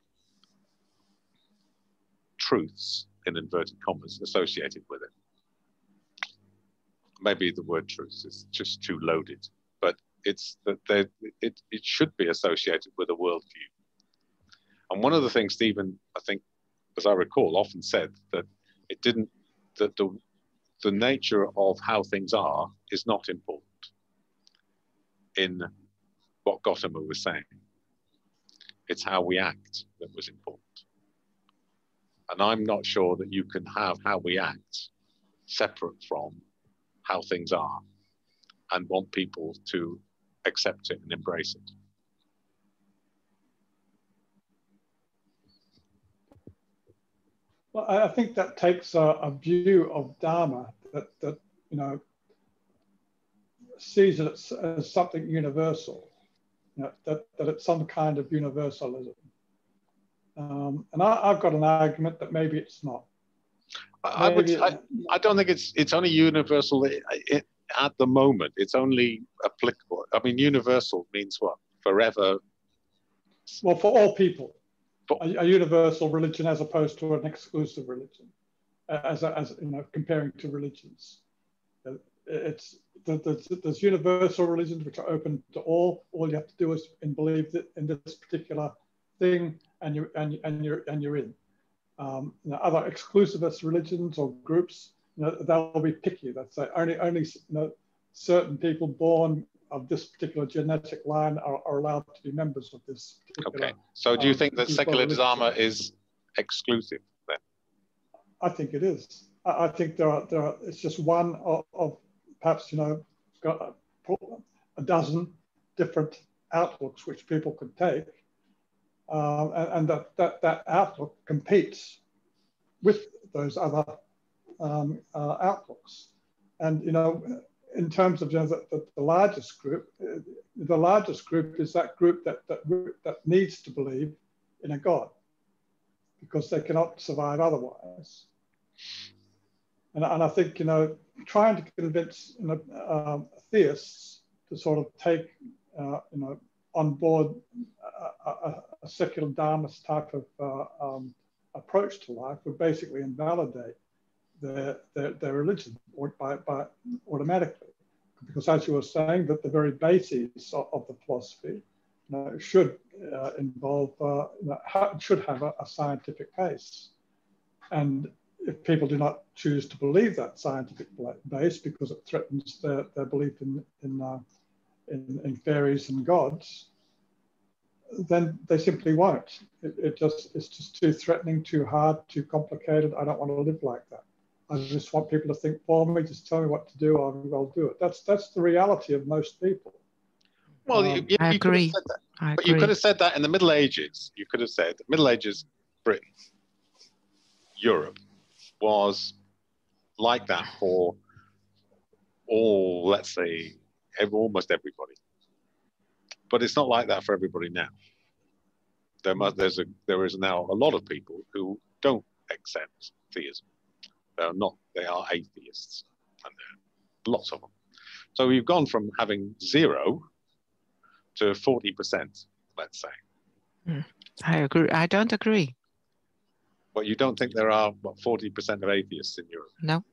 truths in inverted commas associated with it maybe the word truth is just too loaded, but it's that it, it should be associated with a worldview. And one of the things Stephen, I think, as I recall, often said that it didn't, that the, the nature of how things are is not important in what Gotama was saying. It's how we act that was important. And I'm not sure that you can have how we act separate from how things are and want people to accept it and embrace it. Well, I think that takes a, a view of Dharma that, that, you know, sees it as, as something universal, you know, that, that it's some kind of universalism. Um, and I, I've got an argument that maybe it's not. I, would. I, I don't think it's it's only universal at the moment. It's only applicable. I mean, universal means what? Forever. well, for all people, For- a, a universal religion as opposed to an exclusive religion, as, as you know, comparing to religions. Uh, It's the- there's, there's universal religions which are open to all. All you have to do is believe that in this particular thing, and you and you, and you're and you're in. Um, you know, other exclusivist religions or groups, you know, they'll be picky. They'll say only only you know, certain people born of this particular genetic line are, are allowed to be members of this particular Okay. So do you um, think that secular. Dharma is exclusive then? I think it is. I, I think there are there are. It's just one of, of perhaps you know got a, a dozen different outlooks which people could take, um, and, that, that that outlook competes with those other um, uh, outlooks. And you know, in terms of you know, the, the, the largest group, uh, the largest group is that group that that that needs to believe in a God because they cannot survive otherwise. And, and I think, you know, trying to convince you know, um, theists to sort of take, uh, you know, on board a, a, a secular Dharma type of uh, um, approach to life would basically invalidate their, their, their religion or by, by automatically. Because as you were saying, that the very basis of, of the philosophy you know, should uh, involve, uh, you know, should have a, a scientific base. And if people do not choose to believe that scientific base because it threatens their, their belief in, in, uh, in, in fairies and gods, then they simply won't. It, it just it's just too threatening, too hard, too complicated. I don't want to live like that. I just want people to think for me. Just tell me what to do. I'll, I'll do it. That's that's the reality of most people. Well, you, Um, you, I you could have said that. I But you could have said that in the Middle Ages. You could have said Middle Ages Britain, Europe was like that for all, let's say, almost everybody. But it's not like that for everybody now. There must, there's a, there is now a lot of people who don't accept theism. They're not, they are atheists, and there are lots of them. So we've gone from having zero to 40%, let's say. Hmm. I agree. I don't agree. But you don't think there are, what, 40% of atheists in Europe? No,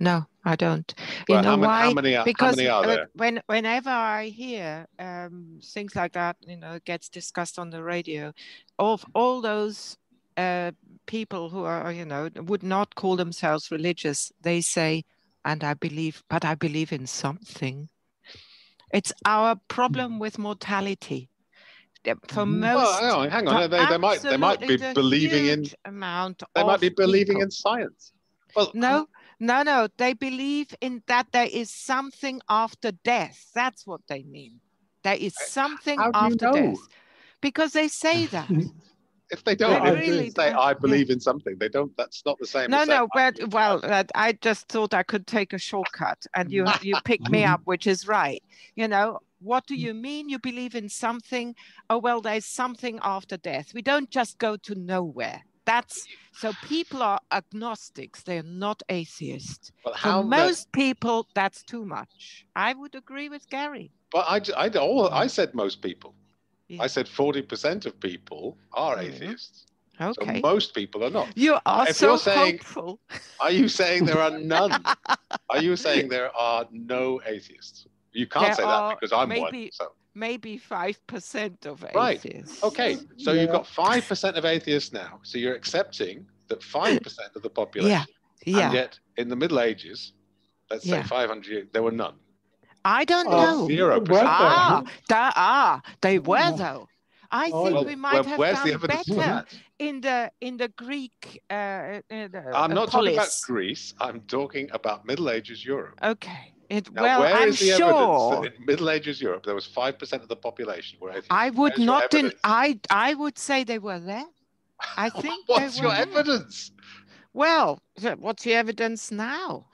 no, I don't. You Well, know how, why? how many are, because how many are uh, there? when whenever I hear um, things like that, you know, gets discussed on the radio, of all those uh, people who are, you know, would not call themselves religious, they say, "And I believe, but I believe in something." It's our problem with mortality. For Mhm. most, Well, hang on, hang on. They, they might they might be believing in amount they might be believing people. in science. Well, No, no, no. They believe in that there is something after death. That's what they mean. There is something do you after know? death. Because they say that. if they don't, I they really say don't. I believe in something, they don't. That's not the same. no, no, but well, science." uh, I just thought I could take a shortcut and you you picked me up, which is right. You know, what do you mean you believe in something? Oh, well, there's something after death. We don't just go to nowhere. That's so people are agnostics, they're not atheists. But For most people, that's too much. I would agree with Gary. but I, I, all, I said most people. Yeah. I said forty percent of people are atheists. Okay. So most people are not. you are if so you're saying- hopeful. Are you saying there are none? are you saying there are no atheists? You can't There say that are because I'm one. maybe- So Maybe 5% of atheists. Right. okay, so you've got five percent of atheists now. So you're accepting that five percent of the population. Yeah. Yeah. And yet, in the Middle Ages, let's say 500 years, there were none. I don't Oh, know. Zero percent. there? Ah, there are. They were Yeah. though. I Oh, think Well, we might well, have done better that? in the in the Greek. Uh, uh, the, I'm uh, not talking about. Greece. I'm talking about Middle Ages Europe. Okay. It, Now, well, where I'm is the sure. evidence that in Middle Ages Europe there was five percent of the population were atheists? I would Where's not. In. I I would say they were there. I think What's they your there. evidence? Well, what's the evidence now?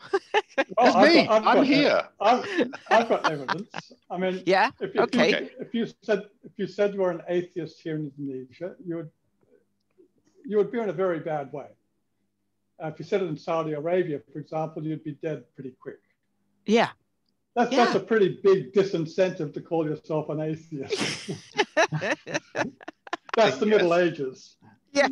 It's Well, I've me. got- I've I'm got- here. I've, I've got evidence. I mean, yeah. if, if Okay. you, if you said if you said you were an atheist here in Indonesia, you would you would be in a very bad way. Uh, if you said it in Saudi Arabia, for example, you'd be dead pretty quick. Yeah. That's that's a pretty big disincentive to call yourself an atheist. That's the Yes. Middle Ages. yes.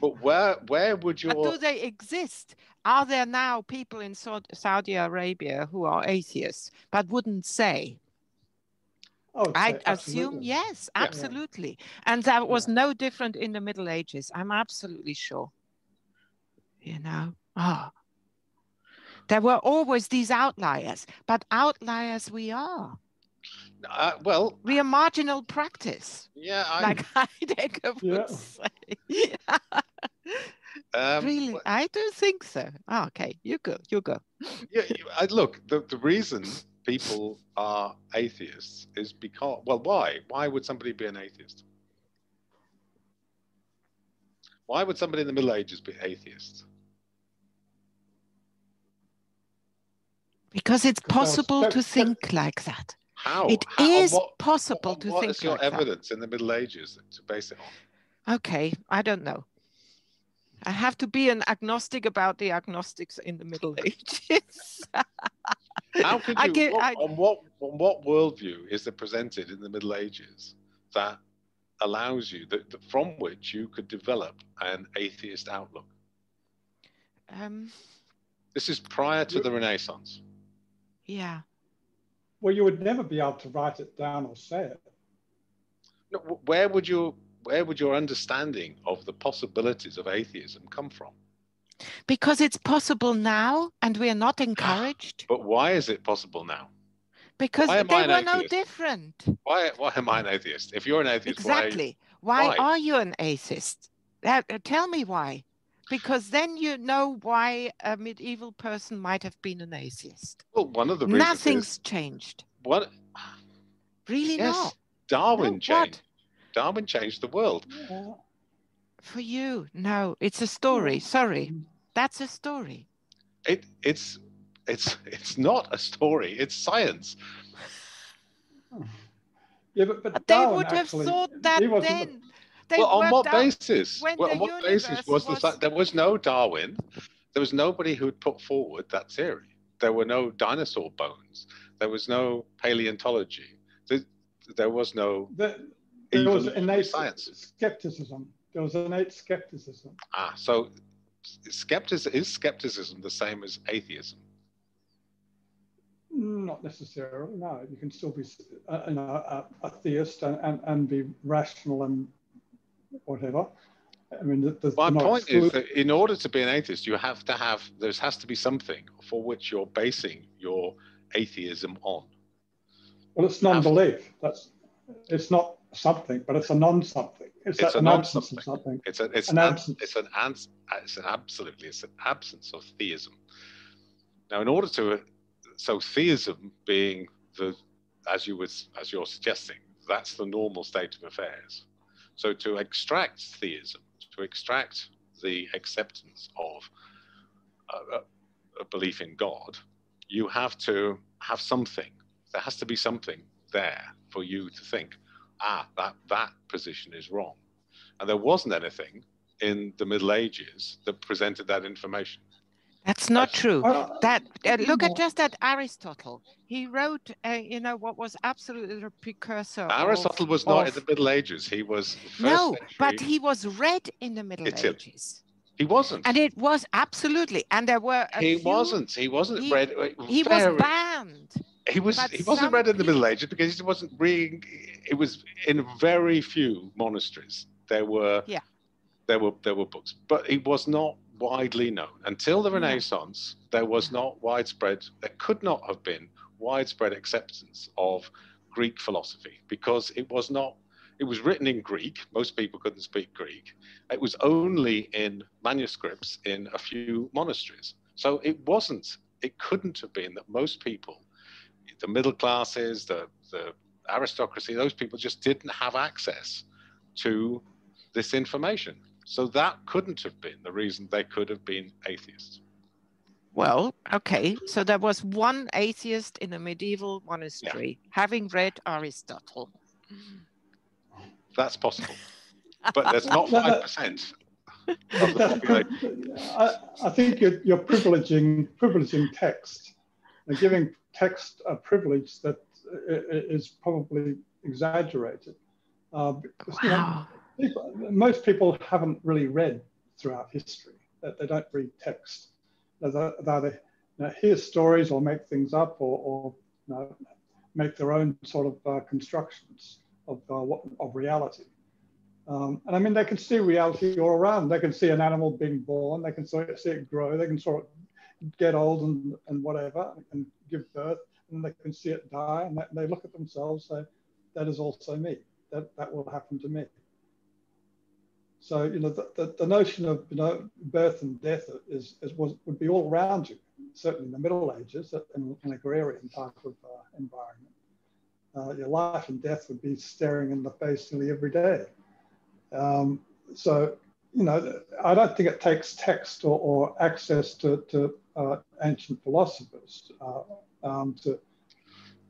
But where where would But do they exist? Are there now people in Saudi Arabia who are atheists but wouldn't say? I, I say assume absolutely. yes, Yeah. absolutely. And that was no different in the Middle Ages. I'm absolutely sure. You know, oh. There were always these outliers, but outliers we are. uh, well We are marginal practice, yeah I like Heidegger would Yeah. say. um, really, well, I do think so. Oh, okay, you go, you go. yeah, you- I, look the, the reason people are atheists is because well why why would somebody be an atheist why would somebody in the middle ages be atheist Because it's possible to think like that. how It How- is what, possible what- to what think is your like that. evidence in the middle ages to base it on Okay, I don't know. I have to be an agnostic about the agnostics in the Middle Ages. How could I you? what- I- on what on what worldview is it presented in the Middle Ages that allows you that, that from which you could develop an atheist outlook? um, This is prior to the Renaissance. Yeah. Well, you would never be able to write it down or say it. No, Where would your where would your understanding of the possibilities of atheism come from? Because it's possible now and we are not encouraged But why is it possible now? because they am I were no different. Why why am I an atheist? If you're an atheist. Exactly. Why, why? are you an atheist? Uh, tell me why. Because then you know why a medieval person might have been an atheist. Well, one of the reasons Nothing's is changed. what Really yes, not. Darwin No, changed. what? Darwin changed the world. Yeah. For you, no, it's a story. Mm. Sorry, that's a story. it it's it's it's not a story it's science Yeah, but, but But they Darwin would have actually- thought that he the- then. They well on what out- basis? well, on what basis universe was the fact there was no darwin. There was nobody who'd put forward that theory. There were no dinosaur bones. There was no paleontology. There, there was no the- there was innate science skepticism. There was innate skepticism. ah so skepticism is skepticism the same as atheism? Not necessarily. No, you can still be, uh, you know, a, a theist and, and, and be rational and whatever. I mean, there's My point is that in order to be an atheist, you have to have there has to be something for which you're basing your atheism on. well, it's non-belief. That's it's not something, but it's a non-something. It's, It's a, a an absence non-something. of something. It's a it's An an, absence. it's an ans, it's an absolutely it's an absence of theism. Now, in order to so theism being the as you was as you're suggesting, that's the normal state of affairs. So to extract theism, to extract the acceptance of a, belief in God, you have to have something. There has to be something there for you to think, ah, that that position is wrong. And there wasn't anything in the Middle Ages that presented that information. That's not true. That uh, look at just at Aristotle. He wrote, uh, you know, what was absolutely the precursor. of- Aristotle was not in the Middle Ages. He was first No, but he was read in the Middle Italy. Ages, he wasn't. and it was absolutely, and there were. a he few- wasn't. He wasn't he- read. He very- was banned. He was. He wasn't read in the Middle Ages because he wasn't reading. It was in very few monasteries. There were. Yeah. There were there were books, but it was not widely known until the Renaissance. There was not widespread. There could not have been widespread acceptance of Greek philosophy because it was not. It was written in Greek. Most people couldn't speak Greek. It was only in manuscripts in a few monasteries. So it wasn't. It couldn't have been that most people, the middle classes, the the aristocracy, those people just didn't have access to this information. So that couldn't have been the reason they could have been atheists. Well, okay. So there was one atheist in a medieval monastery having read Aristotle. That's possible. But there's not No, no. 5%. I, I think you're, you're privileging privileging text and giving text a privilege that i- i- is probably exaggerated. Uh, because, you know, Wow. people, most people haven't really read throughout history. They don't read text. They, they, you know, hear stories or make things up or, or you know, make their own sort of uh, constructions of uh, of reality. Um, and I mean, they can see reality all around. They can see an animal being born. They can see it, grow. They can sort of get old and, and whatever and give birth. And they can see it die. And they, look at themselves say, that is also me. That, that will happen to me. So, you know, the, the, the notion of, you know, birth and death is, is was, would be all around you, certainly in the Middle Ages, in an agrarian type of uh, environment. Uh, your life and death would be staring in the face nearly every day. Um, so, you know, I don't think it takes text or, or access to, to uh, ancient philosophers uh, um, to,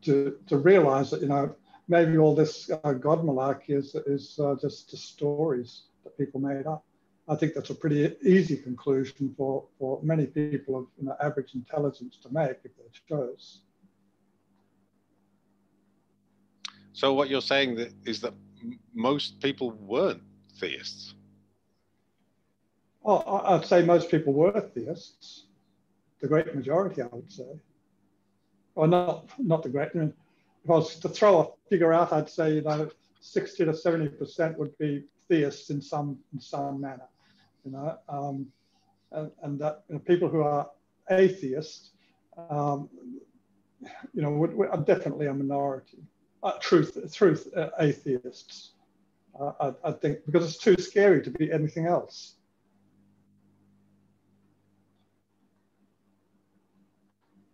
to, to realize that, you know, maybe all this uh, God malarkey is, is uh, just, just stories that people made up. I think that's a pretty easy conclusion for, for many people of you know, average intelligence to make if they chose. So what you're saying that is that most people weren't theists. Oh, I'd say most people were theists. The great majority, I would say. Or not, not the great. I mean, if I was to throw a figure out, I'd say you know, 60 to 70 percent would be theists in some in some manner. You know, um, and, and that you know, people who are atheists, um, you know, would, are definitely a minority. Uh, truth, truth, uh, atheists. Uh, I, I think because it's too scary to be anything else.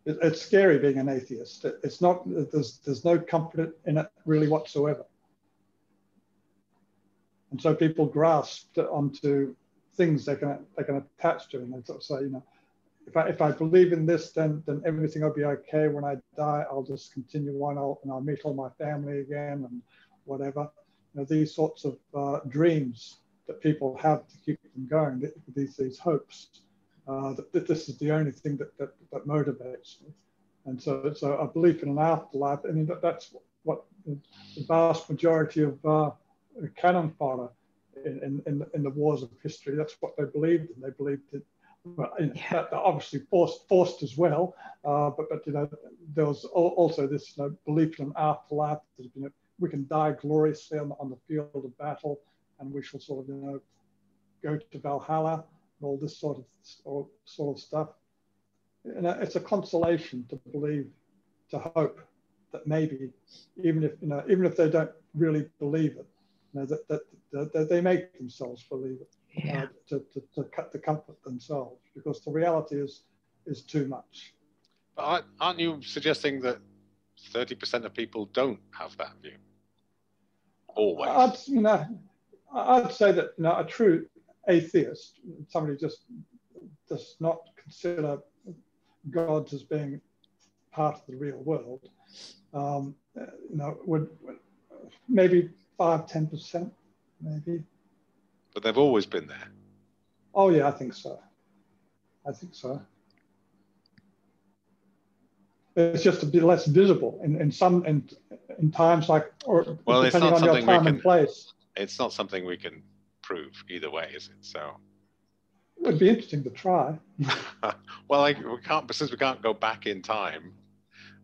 It, it's scary being an atheist. It, it's not. There's there's no comfort in it really whatsoever. And so people grasp onto things they can they can attach to, and they sort of say, you know, if I if I believe in this, then then everything will be okay. When I die, I'll just continue on, I'll, and I'll meet all my family again, and whatever. You know, these sorts of uh, dreams that people have to keep them going, these these hopes. Uh, that, that, this is the only thing that, that, that motivates me. And so, so a belief in an afterlife, I mean, that, that's what the vast majority of uh, cannon fodder in, in, in, the wars of history, that's what they believed in. They believed that, well, know, yeah. that obviously forced, forced as well, uh, but, but, you know, there was also this you know, belief in an afterlife, that, you know, we can die gloriously on the, on the field of battle and we shall sort of, you know, go to Valhalla and all this sort of sort of stuff. And it's a consolation to believe, to hope that maybe, even if you know, even if they don't really believe it, know, that, that, that they make themselves believe it yeah. uh, to, to, to cut to comfort themselves because the reality is is too much. But aren't you suggesting that thirty percent of people don't have that view? Always. I'd, you know, I'd say that you know, a true atheist, somebody just does not consider gods as being part of the real world, um, you know, would, would maybe five, ten percent, maybe. But they've always been there. Oh yeah, I think so. I think so. It's just a bit less visible in, in some in, in times like or well, depending on your time can, and place. It's not something we can prove either way, is it? So it would be interesting to try. well, like we can't since we can't go back in time,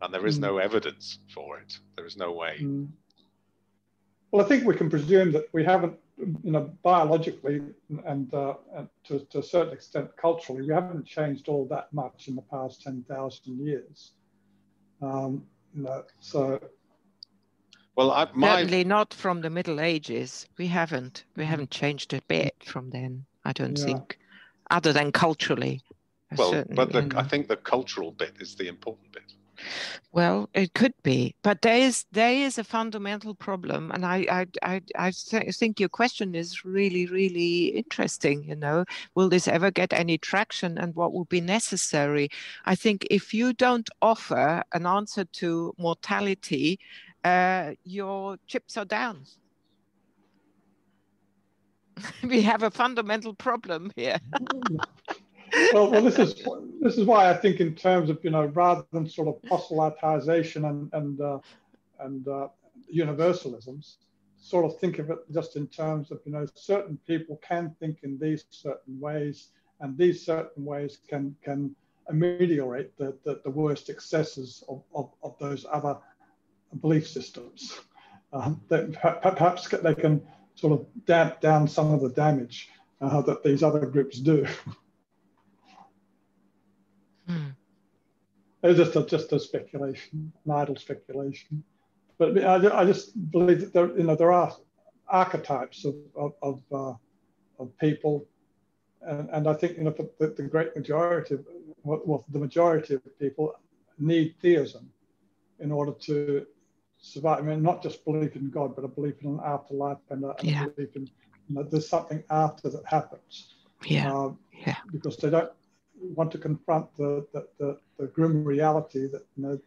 and there is mm. no evidence for it. There is no way. Mm. Well, I think we can presume that we haven't, you know, biologically and, uh, and to, to, a certain extent culturally, we haven't changed all that much in the past ten thousand years. Um, you know, so well, I, my... certainly not from the Middle Ages. We haven't. We haven't changed a bit from then. I don't yeah. think, other than culturally. Well, but the, I think the cultural bit is the important bit. Well, it could be, but there is there is a fundamental problem, and I I I, I th- think your question is really really interesting. You know, will this ever get any traction, and what will be necessary? I think if you don't offer an answer to mortality, uh, your chips are down. we have a fundamental problem here. well, well, this is this is why I think in terms of you know rather than sort of proselytization and and uh, and uh, universalisms, sort of think of it just in terms of you know certain people can think in these certain ways, and these certain ways can can ameliorate the the, the worst excesses of, of, of those other belief systems. Um, that perhaps they can sort of damp down some of the damage uh, that these other groups do. Hmm. It's just a, just a speculation, an idle speculation. But I, I just believe that there, you know, there are archetypes of, of, of, uh, of people. And, and I think you know, the, the great majority, of, well, the majority of people need theism in order to survive. I mean, not just belief in God, but a belief in an afterlife and a, yeah. belief in you know, there's something after that happens. Yeah. Uh, yeah. Because they don't want to confront the, the, the, the grim reality that you know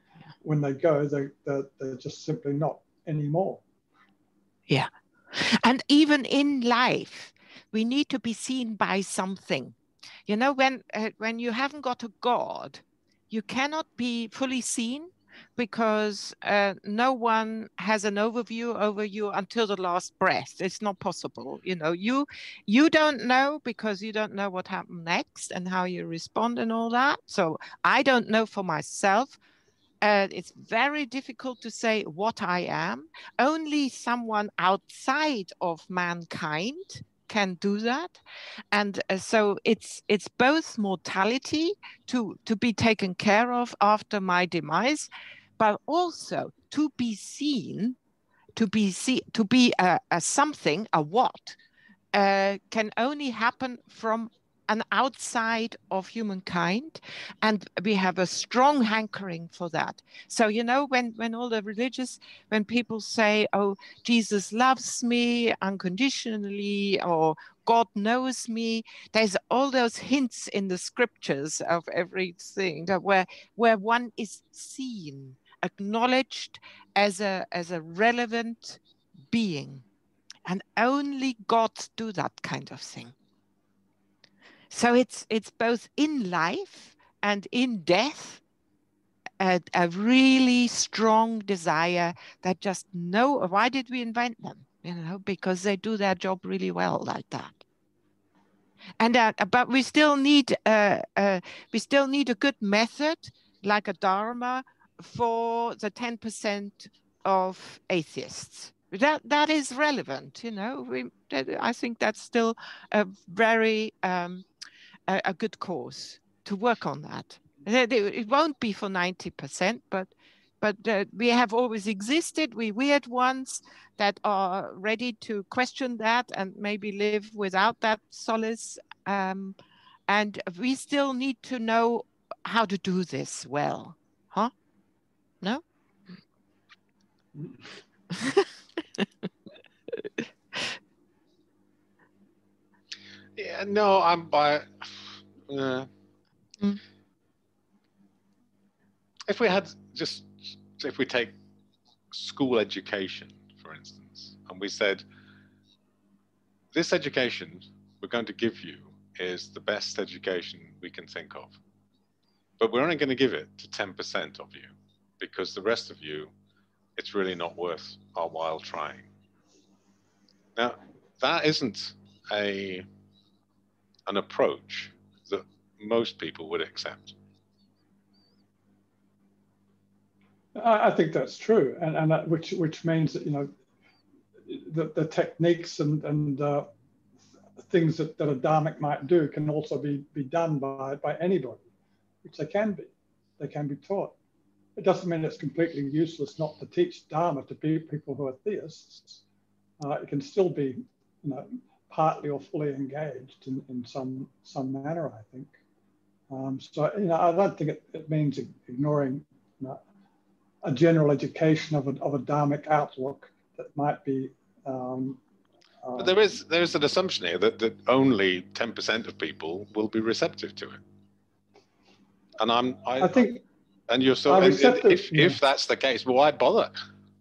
when they go they they're, they're just simply not anymore. Yeah. And even in life we need to be seen by something. You know when uh, when you haven't got a god you cannot be fully seen because uh, no one has an overview over you until the last breath. It's not possible you know. You you don't know because you don't know what happened next and how you respond and all that. So i don't know for myself. Uh, it's very difficult to say what i am. Only someone outside of mankind can do that. And uh, so it's it's both mortality to to be taken care of after my demise but also to be seen to be see to be a, a something a what uh, can only happen from an outside of humankind and we have a strong hankering for that. So you know when when all the religious when people say oh jesus loves me unconditionally or god knows me there's all those hints in the scriptures of everything that where where one is seen acknowledged as a as a relevant being. And only gods do that kind of thing so it's it's both in life and in death a, a really strong desire that just know why did we invent them? You know, because they do their job really well like that. And uh, but we still need uh, uh, we still need a good method like a dharma for the 10% of atheists that that is relevant you know we, i think that's still a very um, a, a good cause to work on that. It won't be for 90%, but but uh, we have always existed. We weird ones that are ready to question that and maybe live without that solace. Um, and we still need to know how to do this well, huh? No. yeah, no, I'm by. Uh, mm. If we had just, if we take school education, for instance, and we said, this education we're going to give you is the best education we can think of. But we're only going to give it to 10% of you because the rest of you, it's really not worth our while trying. Now, that isn't a an approach that most people would accept. I think that's true, and and that, which which means that you know the, the techniques and and uh, things that, that a dharmic might do can also be be done by by anybody, which they can be, they can be taught. It doesn't mean it's completely useless not to teach dharma to people who are theists. Uh, it can still be, you know, partly or fully engaged in, in some some manner, I think. Um, so you know, I don't think it, it means ignoring a general education of a, of a dharmic outlook that might be. Um, uh, but there is there is an assumption here that, that only ten percent of people will be receptive to it, and I'm I, I think and you're so and if yeah. if that's the case, well, why bother?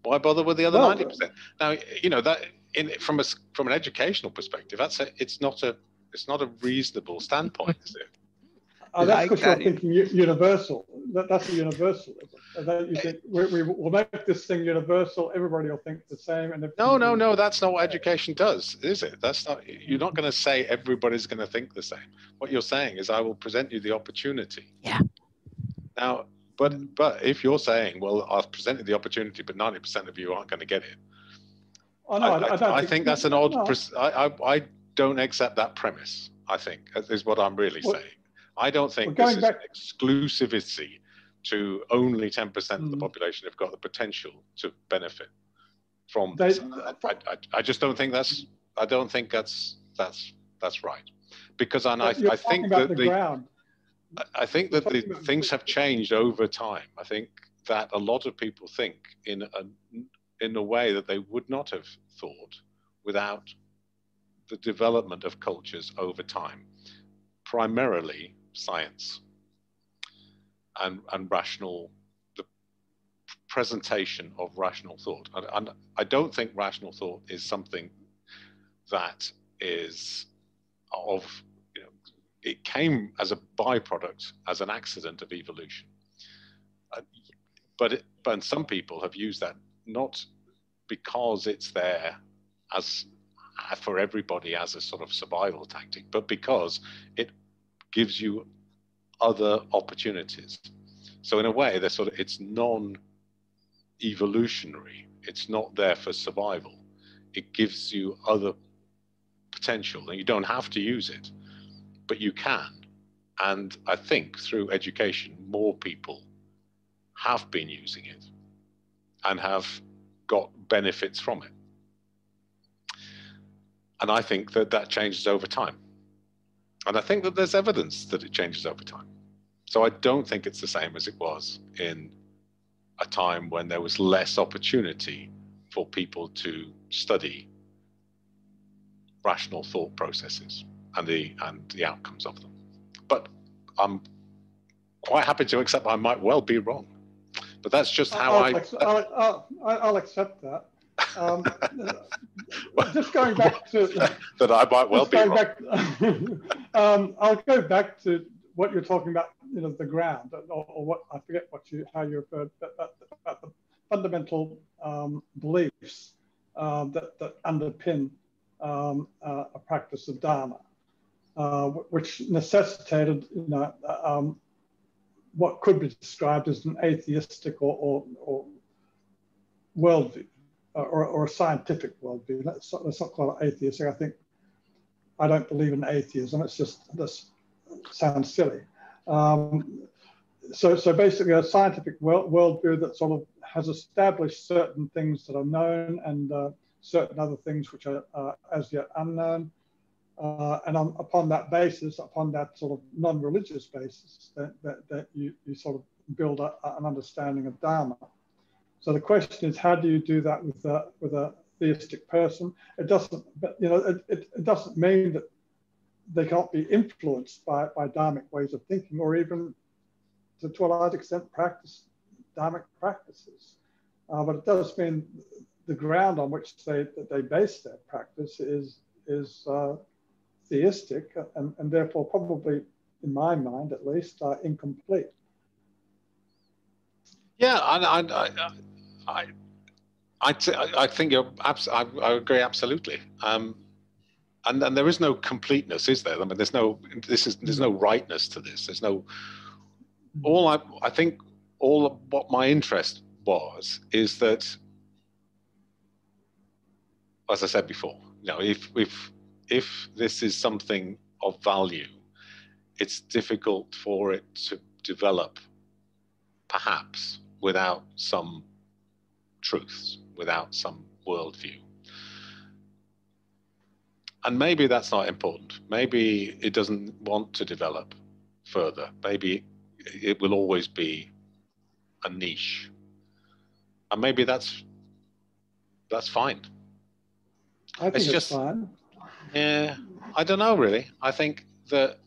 Why bother with the other ninety well, percent? Now you know that in from a from an educational perspective, that's a, it's not a it's not a reasonable standpoint, is it? Oh, that's because you're thinking universal. That, that's a universal. That you think we, we will make this thing universal. Everybody will think the same. And no, no, no. That's not what education does, is it? That's not. You're not going to say everybody's going to think the same. What you're saying is, I will present you the opportunity. Yeah. Now, but but if you're saying, well, I've presented the opportunity, but 90% of you aren't going to get it. Oh, no, I, I, I, I think, that's an odd. No. I, I I don't accept that premise. I think is what I'm really well, saying. I don't think well, this is back... exclusivity to only 10% mm. of the hmm. population have got the potential to benefit from they, this. I, I, I, just don't think that's I don't think that's that's that's right. Because and I, I think that the, the I think that the things have changed over time. I think that a lot of people think in a in a way that they would not have thought without the development of cultures over time, primarily science and, and rational, the presentation of rational thought. And, and I don't think rational thought is something that is of, you know, it came as a byproduct, as an accident of evolution. Uh, but, it, but some people have used that not because it's there as uh, for everybody as a sort of survival tactic, but because it gives you other opportunities. So in a way, they're sort of it's non-evolutionary. It's not there for survival. It gives you other potential, and you don't have to use it, but you can. And I think through education, more people have been using it and have got benefits from it. And I think that that changes over time. And I think that there's evidence that it changes over time. So I don't think it's the same as it was in a time when there was less opportunity for people to study rational thought processes and the and the outcomes of them. But I'm quite happy to accept I might well be wrong. But that's just how I'll, I. I'll, I'll, I'll accept that. Um, just going back to that, I might well be wrong. Back, um, I'll go back to what you're talking about. You know, the ground, or, or what I forget what you how you referred about, about the fundamental um, beliefs uh, that that underpin um, uh, a practice of Dharma, uh, which necessitated you know um, what could be described as an atheistic or, or, or worldview or, or a scientific worldview. Let's, let's not call it atheistic. I think I don't believe in atheism. It's just this sounds silly. Um, so, so basically, a scientific world, worldview that sort of has established certain things that are known and uh, certain other things which are uh, as yet unknown. Uh, and on, upon that basis, upon that sort of non-religious basis, that, that, that you, you sort of build a, an understanding of Dharma. So the question is, how do you do that with a, with a theistic person? It doesn't, you know, it, it, doesn't mean that they can't be influenced by, by dharmic ways of thinking or even to, to a large extent practice dharmic practices. Uh, but it does mean the ground on which they, that they base their practice is, is uh, theistic and, and therefore probably, in my mind at least, uh, incomplete. Yeah, I, I, I, I, I think you're. I, I agree absolutely. Um, and and there is no completeness, is there? I mean, there's no. This is there's no rightness to this. There's no. All I I think all of what my interest was is that, as I said before, you know, if if if this is something of value, it's difficult for it to develop, perhaps without some truths, without some worldview. And maybe that's not important. Maybe it doesn't want to develop further. Maybe it will always be a niche, and maybe that's that's fine. I think it's, it's just fine. Yeah, I don't know really. I think that.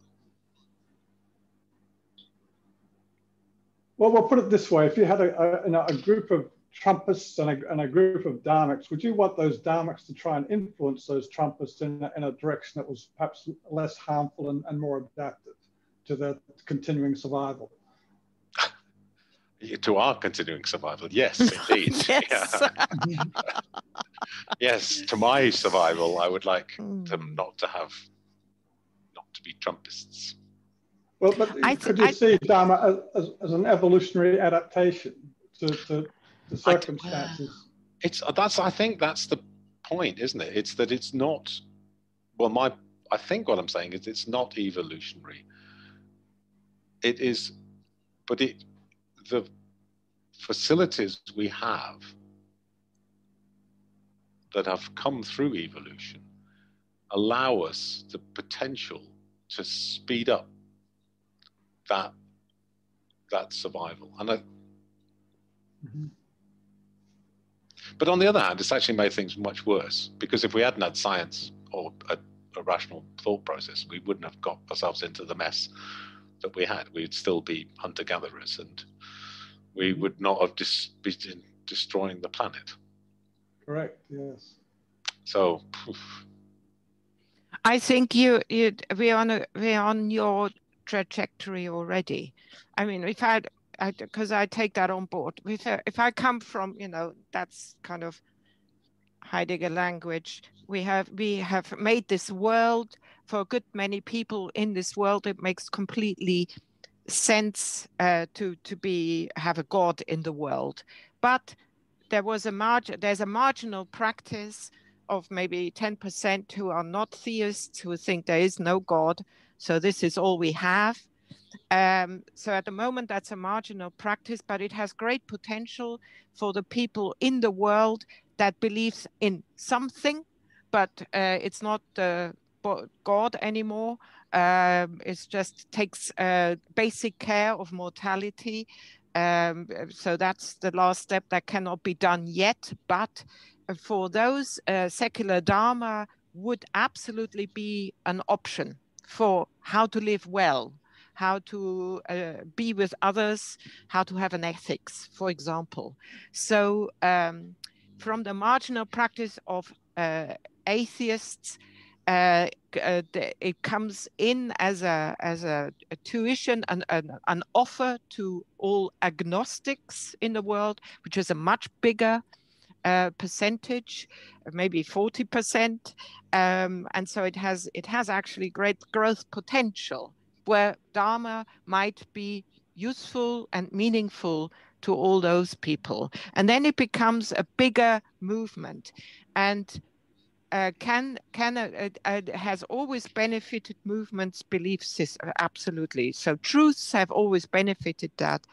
Well, we'll put it this way: if you had a, a, a group of Trumpists and a, and a, group of Dharmics, would you want those Dharmics to try and influence those Trumpists in, in a direction that was perhaps less harmful and, and more adaptive to their continuing survival? To our continuing survival, yes, indeed. yes. yes, to my survival, I would like mm. them not to have, not to be Trumpists. Well, but I could you I, see Dharma as, as, an evolutionary adaptation to, to the circumstances? I, it's that's I think that's the point, isn't it? It's that it's not. Well, my I think what I'm saying is it's not evolutionary. It is, but it the facilities we have that have come through evolution allow us the potential to speed up that that survival and I, mm-hmm. but on the other hand it's actually made things much worse because if we hadn't had science or a, a rational thought process we wouldn't have got ourselves into the mess that we had we'd still be hunter-gatherers and we mm-hmm. would not have dis- been destroying the planet Correct. Yes. So. I think you you we're on a, we're on your trajectory already. I mean, if I because I, I, take that on board. If I, if I come from you know that's kind of Heidegger language. We have we have made this world for a good many people in this world. It makes completely sense uh, to to be have a god in the world, but there was a margin, there's a marginal practice of maybe 10% who are not theists, who think there is no God. So this is all we have. Um, so at the moment, that's a marginal practice, but it has great potential for the people in the world that believes in something, but uh, it's not uh, God anymore. Um, it just takes uh, basic care of mortality um, so that's the last step that cannot be done yet. But for those, uh, secular Dharma would absolutely be an option for how to live well, how to uh, be with others, how to have an ethics, for example. So, um, from the marginal practice of uh, atheists, uh, uh, it comes in as a as a, a tuition and an, an, offer to all agnostics in the world, which is a much bigger uh, percentage, maybe forty percent, um, and so it has it has actually great growth potential where Dharma might be useful and meaningful to all those people, and then it becomes a bigger movement, and uh, can can uh, uh, has always benefited movements beliefs absolutely. So truths have always benefited that.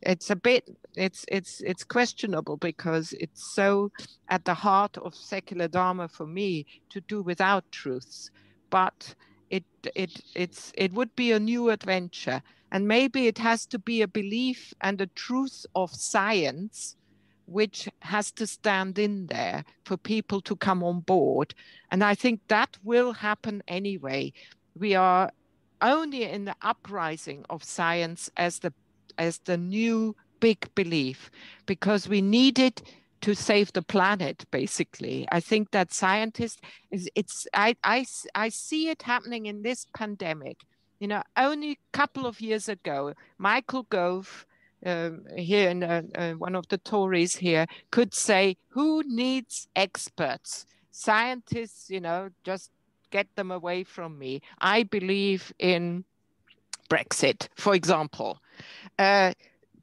It's a bit it's it's it's questionable because it's so at the heart of secular dharma for me to do without truths. But it it it's it would be a new adventure. And maybe it has to be a belief and a truth of science which has to stand in there for people to come on board. And I think that will happen anyway. We are only in the uprising of science as the as the new big belief because we need it to save the planet basically i think that scientists is it's I, I i see it happening in this pandemic you know only a couple of years ago michael gove um, here in uh, uh, one of the Tories here could say, who needs experts? Scientists, you know, just get them away from me. I believe in Brexit, for example. Uh,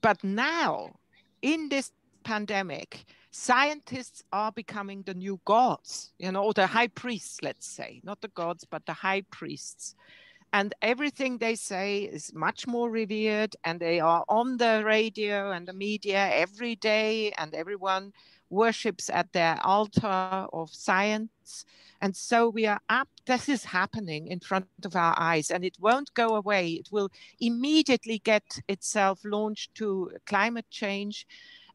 but now, in this pandemic, scientists are becoming the new gods, you know, the high priests, let's say, not the gods, but the high priests and everything they say is much more revered and they are on the radio and the media every day and everyone worships at their altar of science. And so we are up, this is happening in front of our eyes and it won't go away. It will immediately get itself launched to climate change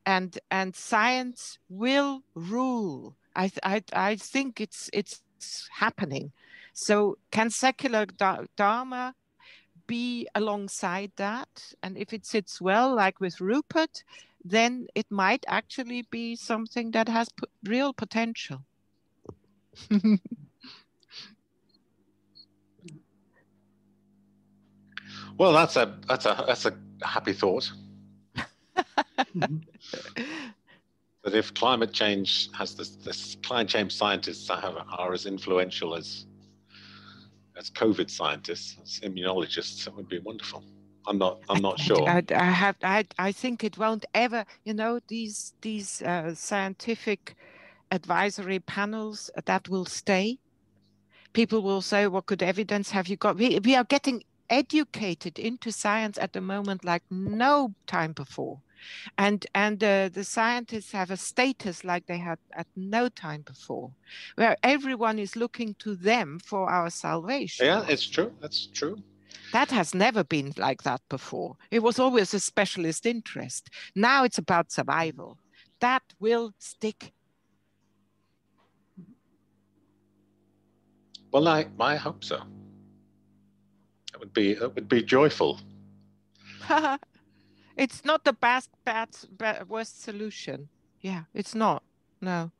and, and science will rule. I, I, I think it's, it's happening. So can secular Dharma be alongside that? And if it sits well, like with Rupert, then it might actually be something that has real potential. well, that's a that's a that's a happy thought. that if climate change has this, this climate change scientists have, are as influential as as COVID scientists, as immunologists, that would be wonderful. I'm not. I'm not sure. I, I, have. I. I think it won't ever. You know, these these uh, scientific advisory panels that will stay. People will say, "What good evidence have you got?" We we are getting educated into science at the moment like no time before, and and uh, the scientists have a status like they had at no time before, where everyone is looking to them for our salvation. Yeah, it's true. That's true. That has never been like that before. It was always a specialist interest. Now it's about survival. That will stick. Well, I, I hope so. It would be it would be joyful. it's not the best, bad, bad, worst solution. Yeah, it's not. No,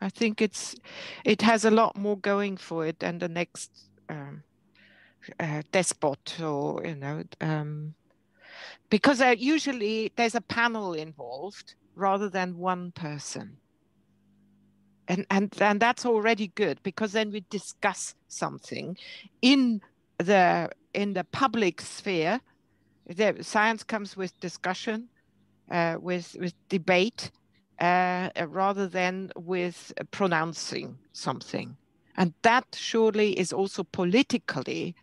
I think it's it has a lot more going for it than the next um, uh, despot or you know um, because uh, usually there's a panel involved rather than one person and and and that's already good because then we discuss something in the in the public sphere the science comes with discussion uh, with with debate uh, rather than with pronouncing something and that surely is also politically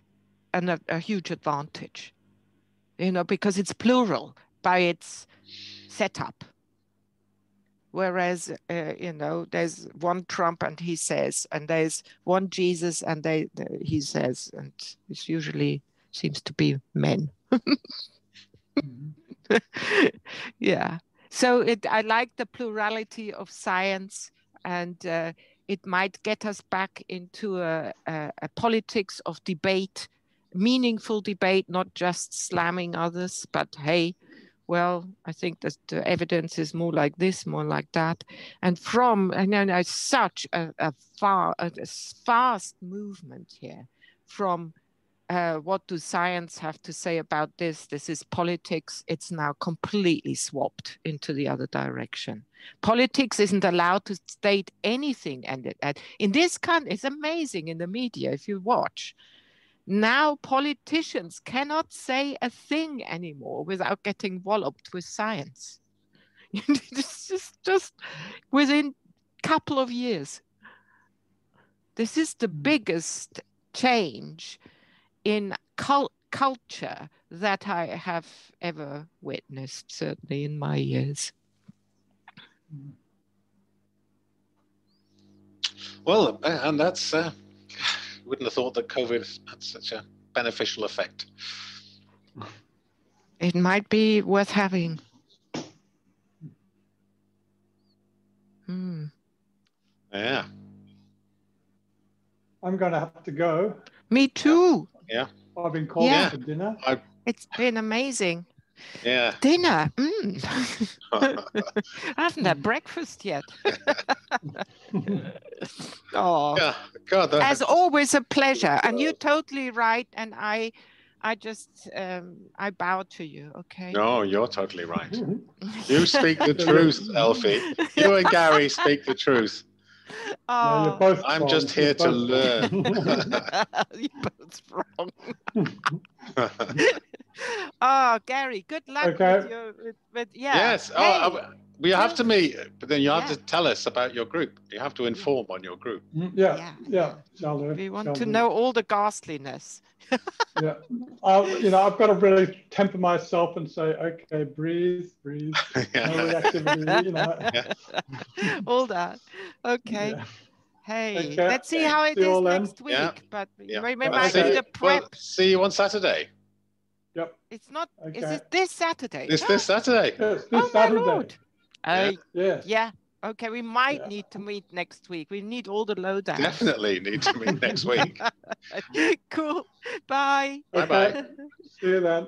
an, a, a huge advantage, you know, because it's plural by its setup. Whereas, uh, you know, there's one Trump and he says, and there's one Jesus and they, he says, and it usually seems to be men. Mm-hmm. yeah. So it, I like the plurality of science and uh, it might get us back into a, a, a politics of debate meaningful debate, not just slamming others, but hey, well, I think that the evidence is more like this, more like that. And from, and then such a, a, far, a fast movement here from uh, what do science have to say about this? This is politics. It's now completely swapped into the other direction. Politics isn't allowed to state anything. And, and in this country, it's amazing in the media if you watch now politicians cannot say a thing anymore without getting walloped with science. it's just, just within a couple of years. This is the hmm. biggest change in cult culture that I have ever witnessed, certainly in my years. Well, and that's uh, wouldn't have thought that COVID had such a beneficial effect. It might be worth having. Hmm. Yeah. I'm going to have to go. Me too. Yeah. I've been called yeah. for dinner. I... It's been amazing. Yeah. Dinner. Mm. I haven't had breakfast yet. oh. Yeah. God, As always, a pleasure. And you're totally right. And I, I just, um, I bow to you. Okay. No, you're totally right. you speak the truth, Elfie. You and Gary speak the truth. Oh, no, I'm just here to learn. you're both wrong. oh, Gary, good luck okay. with your. With, with, yeah. Yes. Oh, hey. Oh, We have to meet, but then you have Yeah. to tell us about your group. You have to inform on your group. Mm, Yeah, Yeah. yeah, shall do. We want shall to do. know all the ghastliness. Yeah, I, you know, I've got to really temper myself and say, okay, breathe, breathe, no reactivity, you know. Yeah. all that. Okay. Yeah. Hey, Okay. let's see how it See is all then. next week. Yeah. But Yeah. we, we Well, might need a prep. Well, see you on Saturday. Yep. it's not. Is it this Saturday? It's this Saturday. Yes, Oh this my lord. Uh, Yes. yeah. Okay, we might Yeah. need to meet next week. We need all the lowdowns. Definitely need to meet next week. cool. Bye. Bye bye. See you then.